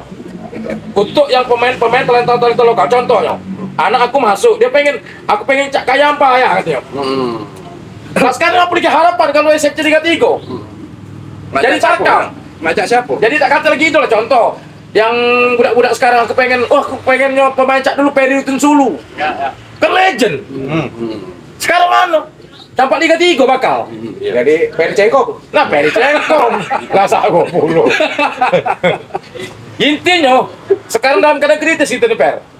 Untuk yang pemain-pemain talenta-talenta lokal contohnya. Anak aku masuk, dia pengen aku pengen cak kayak apa ya katanya. Nah, sekarang apa dikasih harapan kalau SFC 33? Jadi cakap. Macam siapa? Jadi tak kata lagi itu lah contoh yang budak-budak sekarang aku pengen, wah aku pengennya pemain cak dulu Peri Sulu. Kan legend. Sekarang mana? Campak Liga 3 bakal. Jadi Peri Cengkok. Nah, Peri Cengkong. Lah aku puluh. Intinya, sekarang dalam keadaan kritis itu nih Per.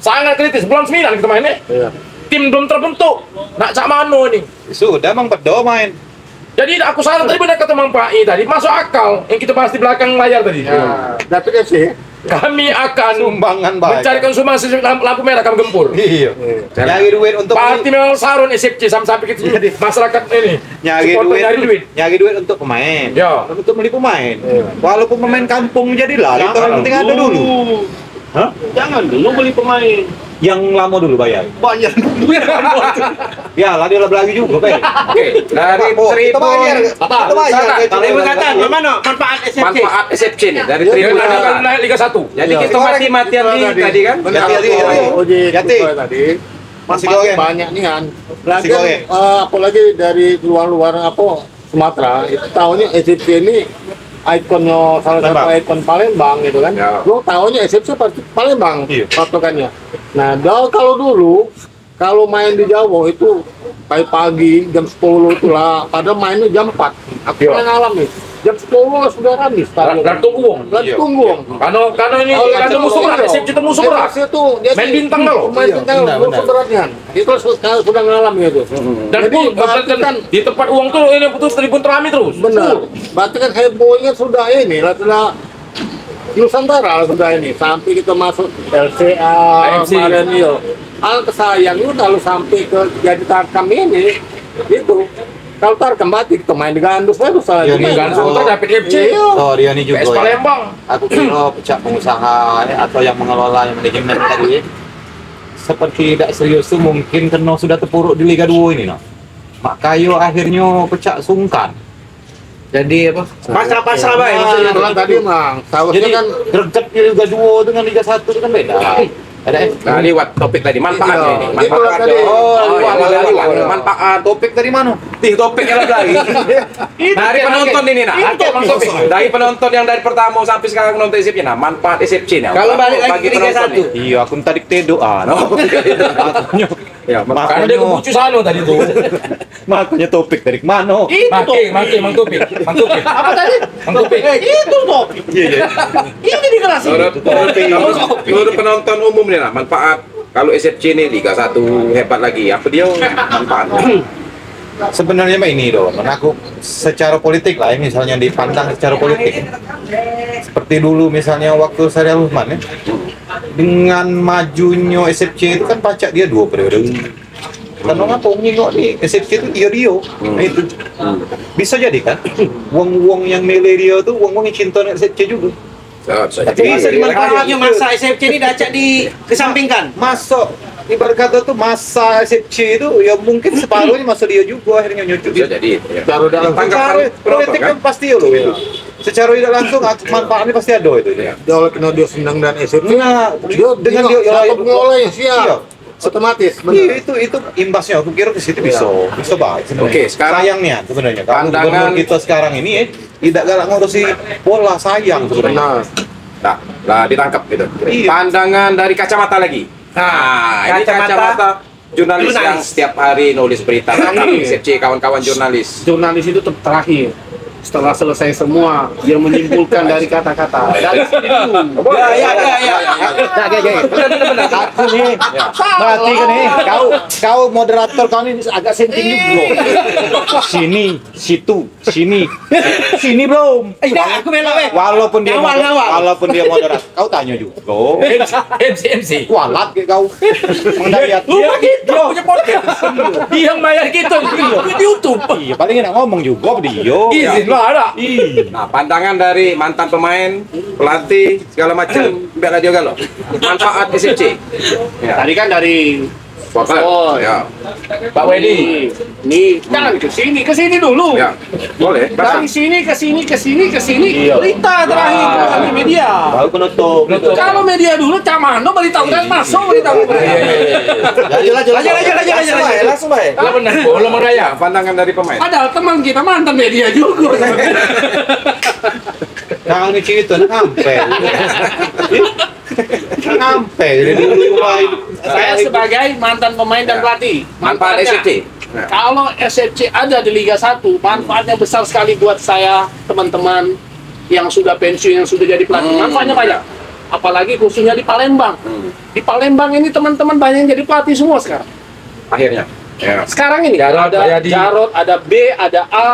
Sangat kritis, bulan 9 kita mainnya. Tim belum terbentuk. Nak cak mano nih. Sudah Mang Pedo main. Jadi aku saran tadi benar kata Mang Pai tadi, masuk akal yang kita bahas di belakang layar tadi. Nah, David FC. Kami akan Sumbangan banyak. mencarikan sumbangan sesuai lampu, lampu merah kami gempur. Iya. Nyari duit untuk Parti memang sarun SFC sampai-sampai kita Jadi- masyarakat ini nyari duit, nyari duit. nyari duit untuk pemain. Ya. Untuk beli pemain. Walaupun pemain kampung jadilah, itu yang penting ada dulu. Hah? Jangan dulu beli pemain. Yang lama dulu bayar. Bayar dulu. Ya lah lagi juga, Pe. Oke, dari Pak, seribu kita bayar. Apa? Kita bayar. Kata mana manfaat SFC? manfaat SFC nih dari seribu akan juta. naik Liga 1. Jadi Iya. kita mati-matian di tadi kan? Oji, Yati. Kutoy tadi. Masih goreng. banyak nih kan. Lagi Masih goreng. eh, apalagi dari luar-luar apa Sumatera itu tahunya SFC ini ikonnya salah satu ikon Palembang gitu kan. Ya. Lu tahunya SFC pasti Palembang Iya. patokannya. Nah, dal kalau dulu kalau main di Jawa itu kayak pagi jam 10 itu lah, padahal mainnya jam 4. Aku Iya. pernah ngalamin. Jam 10 sudah rame stadion. Dan tunggu uang. Lagi Iya. tunggu. Karena karena ini Oh, iya. musuh Iya. SFC itu musuh. SFC itu dia Main bintang loh. Main Iya, bintang benar, musuh beratnya. Itu sudah sudah ngalamin itu. Dan pun berarti kan di tempat uang tuh ini betul tribun terami terus. benar. Berarti kan hebohnya sudah ini lah sudah Nusantara lah sudah ini sampai kita masuk LCA kemarin yo. Al kesayangnya kalau sampai ke jadi tarkam ini itu kalau tarkam berarti kita main di gandus lah. Iya, Di Iya. Gansung tuh David FC. Iya. Oh, dia ini juga. PS ya. Palembang. Aku kira pecah pengusaha ya, atau yang mengelola yang manajemen tadi seperti tidak serius tuh mungkin karena sudah terpuruk di Liga 2 ini no. Mak kayo akhirnya pecah sungkan. Jadi apa? Pasrah-pasrah baik maksudnya. Nah, tadi mang, Jadi kan greget di Liga 2 dengan Liga 1 itu kan beda. Ada eh? Nah, lewat topik tadi manfaatnya Iya, ini. Manfaat tadi. Oh, Oh, lewat. lewat. Manfaat Topik dari mana? Di topiknya lagi. dari penonton ini nah. Itu Bang Topik. Dari penonton yang dari pertama sampai sekarang nonton SFC nah, manfaat nih. Kalau balik lagi ke Liga penonton 1. nih. Iya, aku tadi doa. No. makanya, Ya, Karena dia kebucu sana tadi tuh. makanya topik dari mana? Maki, maki, Mang Topik. Mang Topik. Apa tadi? Mang Topik. itu tuh. Iya, iya. Ini di kelas ini. Menurut penonton umum nah, manfaat kalau SFC ini Liga 1 hebat lagi, apa dia manfaatnya? Sebenarnya mah ini dong, aku secara politik lah, ya, misalnya dipandang secara politik. Seperti dulu misalnya waktu Syariah Luhman ya, dengan majunya SFC itu kan pacak dia dua periode. Karena ngapa nengok di SFC itu dia dia, nah itu bisa jadi kan? Uang-uang yang milih dia tuh uang-uang yang cinta SFC juga. Oh, bisa Tapi jadi. masa di mana- Manfaatnya masa SFC ini dacak di kesampingkan. Masuk ibarat kata tuh masa SFC itu ya mungkin separuhnya masa dia juga akhirnya nyucuk Bisa jadi. ya. Taruh dalam penonton, politik kan pasti ya loh itu. Secara tidak langsung ak- manfaatnya pasti ada itu. Iya. dia oleh kena dia senang dan SFC Nah, dia dengan dia yang Iya. siap otomatis Iya, itu itu imbasnya aku kira ke situ bisa bisa baik sebenarnya. Oke, sekarang- sayangnya sebenarnya kalau gubernur kita sekarang ini eh, tidak galak ngurusi bola sayang sebenarnya. benar Nah, lah ditangkap gitu. Iya. Pandangan dari kacamata lagi. Nah, ini Kacamata kacamata jurnalis, jurnalis. yang setiap hari nulis berita SFC kawan-kawan jurnalis. Jurnalis itu ter- terakhir. Setelah selesai semua dia menyimpulkan dari kata-kata dari dulu. Ya, ya, ya, ya. Nah, kayak kayak. Aku nih, berarti kan nih, kau kau moderator kau ini agak senting juga. Sini, situ, sini, sini belum. Eh, aku eh. Walaupun dia walaupun dia moderator, kau tanya juga. MC MC. Kualat kayak kau. Mengendalikan. Dia, dia punya podcast. Dia yang bayar kita di YouTube. Iya, paling enak ngomong juga dia. Lah ada. Nah, pandangan dari mantan pemain, pelatih, segala macam, biar aja galau. Manfaat SFC. Ya. Tadi kan dari Oh, ya. Pak Wedi. nih jangan ke sini ke sini dulu. Ya. Boleh. Dari sini ke sini ke sini ke sini berita terakhir dari media. Baru penutup. Kalau media dulu camano berita udah masuk berita udah. Lanjut, lanjut, Lanjut, lanjut, lanjut, lanjut, lanjut. Langsung baik. Lo benar, belum meraya. Pandangan dari pemain. Padahal teman kita mantan media juga. Jangan cerita, ngampe. Ngampe, dari dulu. Saya sebagai mantan pemain dan pelatih. Manfaat SFC. Ya. Kalau SFC ada di Liga 1, manfaatnya besar sekali buat saya, teman-teman yang sudah pensiun, yang sudah jadi pelatih. Hmm. Manfaatnya banyak. Apalagi khususnya di Palembang. Hmm. Di Palembang ini teman-teman banyak yang jadi pelatih semua sekarang. Akhirnya. Ya. Sekarang ini Jarod, ada. Jarot, ada B, ada A,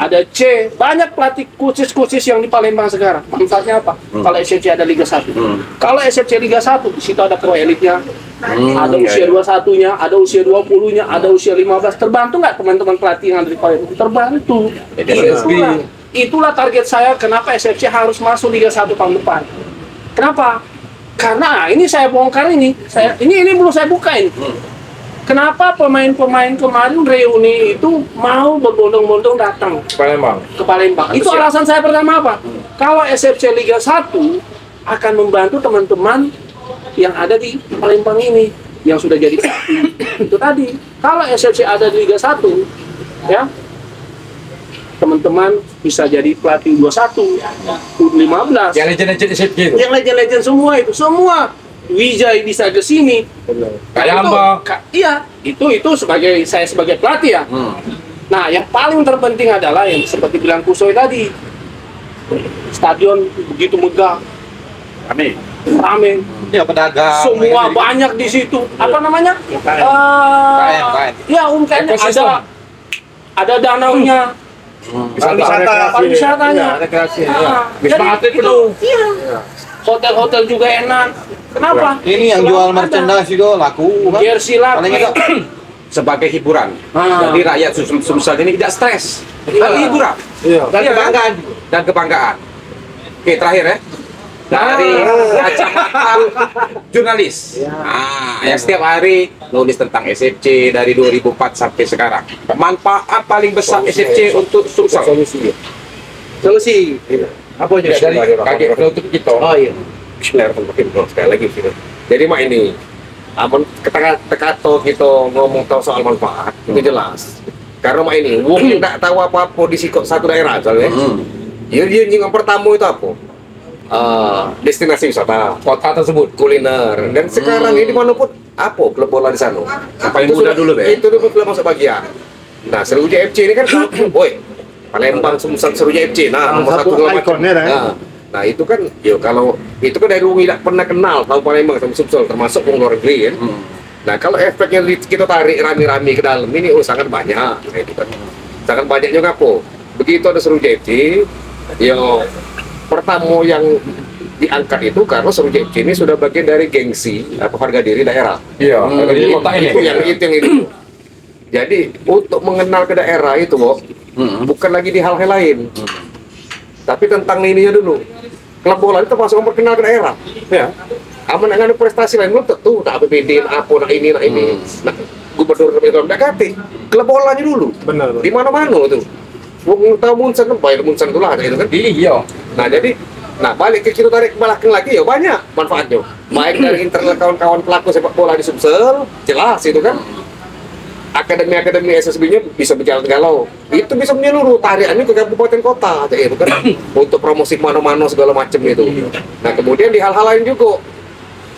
ada C. Banyak pelatih khusus-khusus yang di Palembang sekarang. Manfaatnya apa? Kalau SFC ada Liga 1. Hmm. Kalau SFC Liga 1, di situ ada pro elitnya, Hmm, ada ya, usia ya. 21-nya, ada usia 20-nya, ada usia 15. Terbantu nggak teman-teman pelatih yang ada di Palembang? Terbantu. Itulah, itulah target saya kenapa SFC harus masuk Liga 1 tahun depan. Kenapa? Karena ah, ini saya bongkar ini, saya ini ini belum saya buka ini. Kenapa pemain-pemain kemarin reuni itu mau berbondong-bondong datang Palembang. ke Palembang? Itu alasan saya pertama apa? Kalau SFC Liga 1 akan membantu teman-teman yang ada di Palembang ini yang sudah jadi itu tadi. Kalau SFC ada di Liga 1 ya teman-teman bisa jadi pelatih 21, U15, Yang legend-legend SFG itu. yang legend-legend semua itu semua Wijay bisa ke sini. Kayak ka- Iya, itu itu sebagai saya sebagai pelatih ya. Hmm. Nah, yang paling terpenting adalah yang seperti bilang Kusoy tadi. Stadion begitu megah, Kami. rame, Ya pedagang. semua ini. banyak di situ. Apa namanya? Eh, KM, KM. Ya, umkm Ekosistem. ada ada danaunya, Wisata. pariwisatanya. rekreasi. Ah, Wisma jadi atlet itu, penuh. Iya. Hotel-hotel juga enak. Kenapa? Ini yang jual Selalu merchandise juga laku kan? Paling enggak Sebagai hiburan. Ah. Jadi rakyat Sum- Sumsel ini tidak stres. Hal hiburan. Dan Iya, kan? kebanggaan. Dan kebanggaan. Oke, terakhir ya. Dari kacamata jurnalis. Ah, yang setiap hari nulis tentang SFC dari 2004 sampai sekarang. Manfaat paling besar SFC untuk Sumsel. Solusi. Apa aja Ya, dari kaki penutup kita. Oh iya. Bismillahirrahmanirrahim. Sekali lagi gitu. Jadi mak ini aman ketika tekato kita ngomong tahu soal manfaat itu jelas. Karena mak ini, wong yang tak tahu apa-apa di sikok satu daerah soalnya. Ya dia yang pertama itu apa? Eh, destinasi wisata, Kota tersebut. kuliner, dan sekarang ini di mana pun apa klub bola di sana? Yang paling Itu muda dulu, Be. Itu dulu klub masuk bagian. Nah, Seruja FC ini kan, boy, Palembang Sumsel Seruja FC. Nah, nomor satu satu ikonnya ya. Nah, nah, itu kan, ya kalau itu kan dari wong tidak pernah kenal tahu Palembang sama Sumsel, termasuk wong luar negeri kan. Nah, kalau efeknya kita tarik rame-rame ke dalam ini, oh sangat banyak. Nah, itu kan. Sangat banyak juga apa? Begitu ada Seruja FC, ya pertama yang diangkat itu karena Seruja FC ini sudah bagian dari gengsi atau harga diri daerah. Iya, dari Itu- kota ini. Itu yang itu yang itu. Jadi untuk mengenal ke daerah itu, Bo, bukan lagi di hal-hal lain. Tapi tentang ininya dulu. Klub bola itu termasuk memperkenal ke daerah. Ya. Aman ada prestasi lain belum tentu tak APBD, apa nak ini, nak ini. Nah, gubernur itu tidak kati. Klub bolanya dulu. Benar. Di mana-mana tuh. Wong tahu Munsan, bayar Munsan tuh lah itu kan. Iya. Nah jadi, nah balik ke kita tarik ke belakang lagi ya banyak manfaatnya. Baik dari internal kawan-kawan pelaku sepak bola di Sumsel, jelas itu kan. Akademi-akademi SSB-nya bisa berjalan galau. Itu bisa menyeluruh tariannya ke kabupaten kota, aja itu kan. Untuk promosi mana-mana segala macam itu. Nah kemudian di hal-hal lain juga,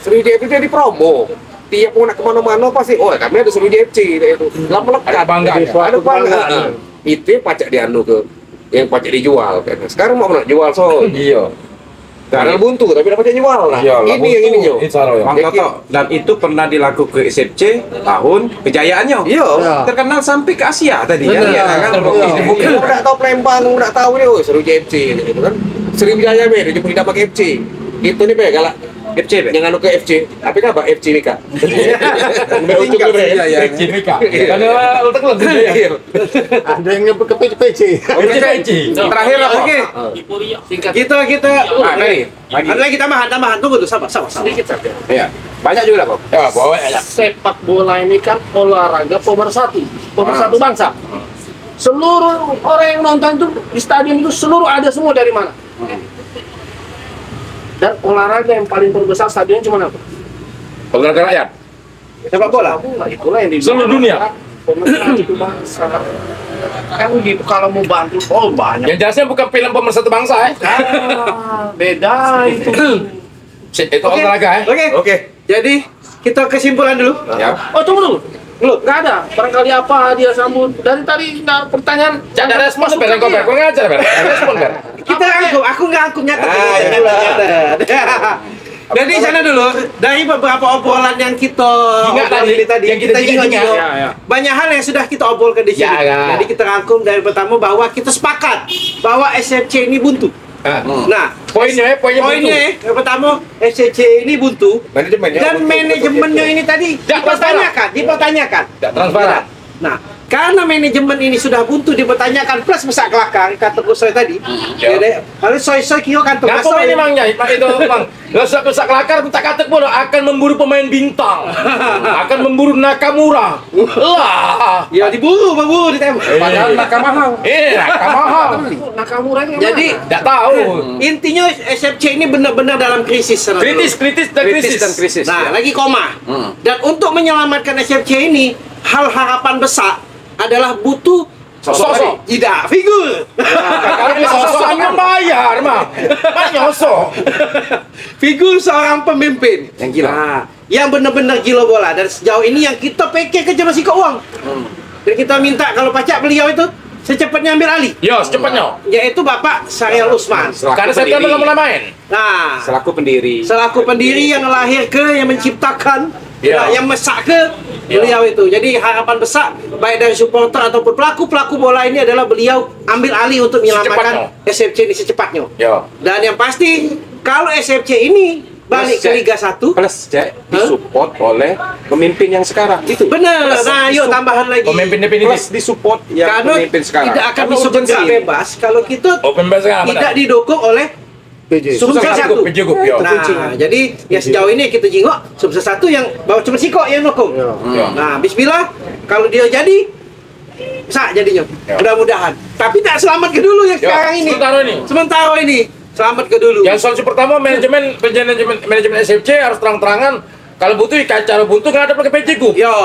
Sriwijaya itu jadi promo. Tiap mau nak ke mana-mana pasti, oh kami ada Sriwijaya FC, itu. Lama lekat. Ada banggaan ya? Ada banggaan. Itu yang pajak dianu ke yang pajak dijual kan. Sekarang mau nak jual so. Iya. Karena buntu tapi dapat jual lah. Iya, ini yang ini yo. Itu salah, ya. Bang Toto, dan itu pernah dilakukan ke SFC tahun kejayaannya. Iya. Terkenal sampai ke Asia tadi ya. Iya kan? Iya. Ini Bukan udah tahu Palembang, udah tahu nih, oh seru JFC gitu kan. Sriwijaya be, dia jemput dapat FC. Itu nih be, galak FC be. Yang anu ke FC. Apa kabar FC nih kak? Tinggal ya. Sriwijaya. Cimika. Karena letak letak ya. Ada yang nyebut ke PC. PC. Terakhir apa? Oke, Singkat. kita kita Ah, Mary, lagi. ada lagi tambahan tambahan tunggu tuh sabar sabar sabar. Sedikit saja. Iya. Banyak juga kok. Ya, bawa ya. Sepak bola ini kan olahraga pemersatu, pemersatu bangsa. Seluruh orang yang nonton itu di stadion itu seluruh ada semua dari mana. Dan olahraga yang paling terbesar stadion cuma apa? Olahraga rakyat. Sepak bola. Bola. Itulah yang dibilang Seluruh dunia. Pemersatu bangsa. Kan gitu kalau mau bantu, oh banyak. Yang jelasnya bukan film pemersatu bangsa ya. Ah, beda itu. Itu olahraga ya. Oke. Oke. Jadi kita kesimpulan dulu. Ya. Oh tunggu dulu. Lu nggak ada. Barangkali apa dia sambut dari tadi nggak pertanyaan. Jangan ada respon Ber, lagi kok Ber. ya? Kurang ajar Ber. Respon Ber. Kita rangkum, aku nggak rangkum nyata. Ah, Nyata, itulah. nyata. Jadi sana dulu dari beberapa obrolan yang kita obrolin tadi, tadi, yang kita jingak-jingak. Ya, ya. banyak hal yang sudah kita obrolkan di sini. Ya, ya. Jadi kita rangkum dari pertama bahwa kita sepakat bahwa SFC ini buntu. Ah. Nah, Poinnya ya, poinnya poinnya buntu. yang pertama SCC ini buntu Manajemennya. dan betul, manajemennya ini tadi dipertanyakan, dipertanyakan. Tidak transparan. Nah, karena manajemen ini sudah buntu dipertanyakan plus besar kelakar kata Kusoi tadi. Ya. Jadi, kalau soy-soy kio kan Ngapa main emangnya? Pak itu bang. Sak sak kelakar minta kata bola akan memburu pemain bintang, akan memburu Nakamura. Lah. Ya diburu, memburu ditembak. Padahal Nakamahal. Eh, Nakamura. Nakamura ini Jadi Tidak tahu. intinya SFC ini benar-benar dalam krisis. Kritis, kritis dan krisis. dan krisis. Nah, ya. lagi koma. Dan untuk menyelamatkan SFC ini, hal harapan besar adalah butuh Sosok. tidak figur. Kalau ini sosok yang bayar, mah. Mak nyosok. figur seorang pemimpin Yang gila. Nah, yang benar-benar gila bola dan sejauh ini yang kita pikir ke masih ke uang. Dan kita minta kalau pacak beliau itu secepatnya ambil alih Yo, secepatnya. yaitu Bapak Syarial Usman. Selaku Karena saya belum mulai main. Nah, Selaku pendiri. selaku pendiri yang lahir ke yang menciptakan Nah, yang mesak ke beliau itu jadi harapan besar baik dari supporter ataupun pelaku pelaku bola ini adalah beliau ambil alih untuk menyelamatkan SFC ini secepatnya Yo. dan yang pasti kalau SFC ini balik Plus, ke. Liga 1 Plus, Cek, disupport oleh pemimpin yang sekarang. Itu. benar nah yuk tambahan lagi Pemimpin Plus definitif. disupport yang karena pemimpin sekarang. tidak akan bergerak bebas kalau kita tidak didukung oleh PJ. Satu. PJ yo. Nah, jadi ya sejauh ini kita jingok sumber satu yang bawa cuma sikok yang dukung. Yo. Nah, Bismillah kalau dia jadi bisa jadinya. Ya. Mudah-mudahan. Tapi tak selamat ke dulu yang Yo, sekarang ini. sementara ini. Sementara ini selamat ke dulu. Yang solusi pertama manajemen manajemen manajemen SFC harus terang-terangan kalau butuh cara buntu nggak ada pakai PJ. Yo.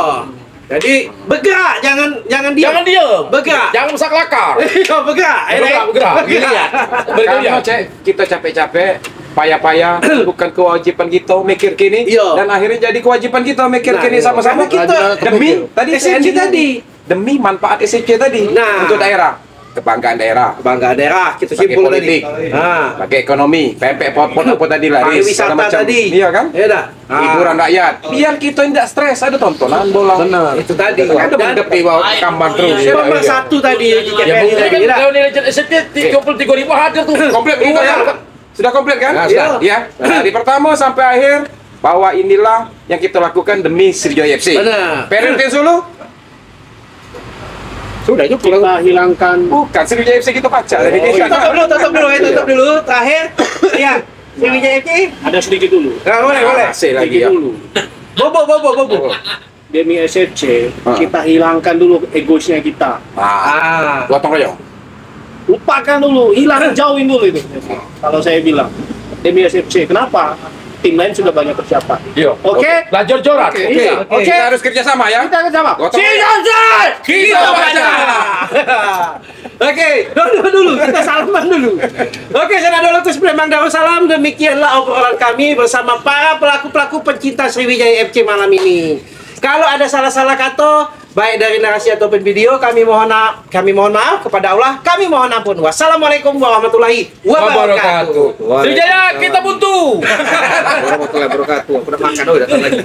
Jadi bergerak jangan jangan diam. Jangan diam. Bergerak. Jangan mesak lakar. Yo, bergerak. Bergerak, bergerak. Bergerak. Karena cek kita capek-capek payah-payah bukan kewajiban kita mikir kini Iya. dan akhirnya jadi kewajiban kita mikir Nah, kini iya. sama-sama kita demi tadi ending tadi. demi manfaat SFC tadi Nah. untuk daerah kebanggaan daerah Bangga daerah kita Sebagai simpul tadi. politik. Nah, pakai ekonomi pempek pot-pot apa tadi lah pariwisata tadi. iya kan Ya dah. Ah. hiburan rakyat biar kita tidak stres ada tontonan bola Benar. Itu tadi. ada Dan mendepi bawa kamban terus nomor satu tadi Ya tadi. kan ya kalau nilai SFC 33 ribu hadir tuh. komplit kita Iya. kan sudah komplit kan Nah, Iya. sudah. ya dari pertama sampai akhir bahwa inilah yang kita lakukan demi Sriwijaya FC Benar. parenting Solo sudah yuk pulang kita hilangkan bukan Sriwijaya FC kita baca dari Oh, desa Tutup dulu, tutup dulu, ya, tutup dulu. Terakhir, ya, Sriwijaya FC. ada sedikit dulu. Nah, boleh, boleh. Masih lagi ya dulu. Bobo, bobo, bobo. Demi SFC, Ah. kita hilangkan dulu egoisnya kita. ah Ah, gotong royong Lupakan dulu, hilang jauhin dulu itu. Kalau saya bilang demi SFC, kenapa? Tim lain sudah banyak persiapan. Yo. Oke. Belajar jorat. oke Iya, oke kita harus kerja sama ya Kita akan sama. gotong Si royong Johnson! kita baca Oke, dulu dulu, kita salaman dulu. Oke, saya dulu terus Memang Darussalam. Demikianlah obrolan kami bersama para pelaku-pelaku pencinta Sriwijaya FC malam ini. Kalau ada salah-salah kata, baik dari narasi ataupun video kami mohon maaf, kami mohon maaf kepada Allah, kami mohon ampun. Wassalamualaikum warahmatullahi wabarakatuh. Sriwijaya kita buntu. Warahmatullahi wabarakatuh. Aku udah makan, datang lagi.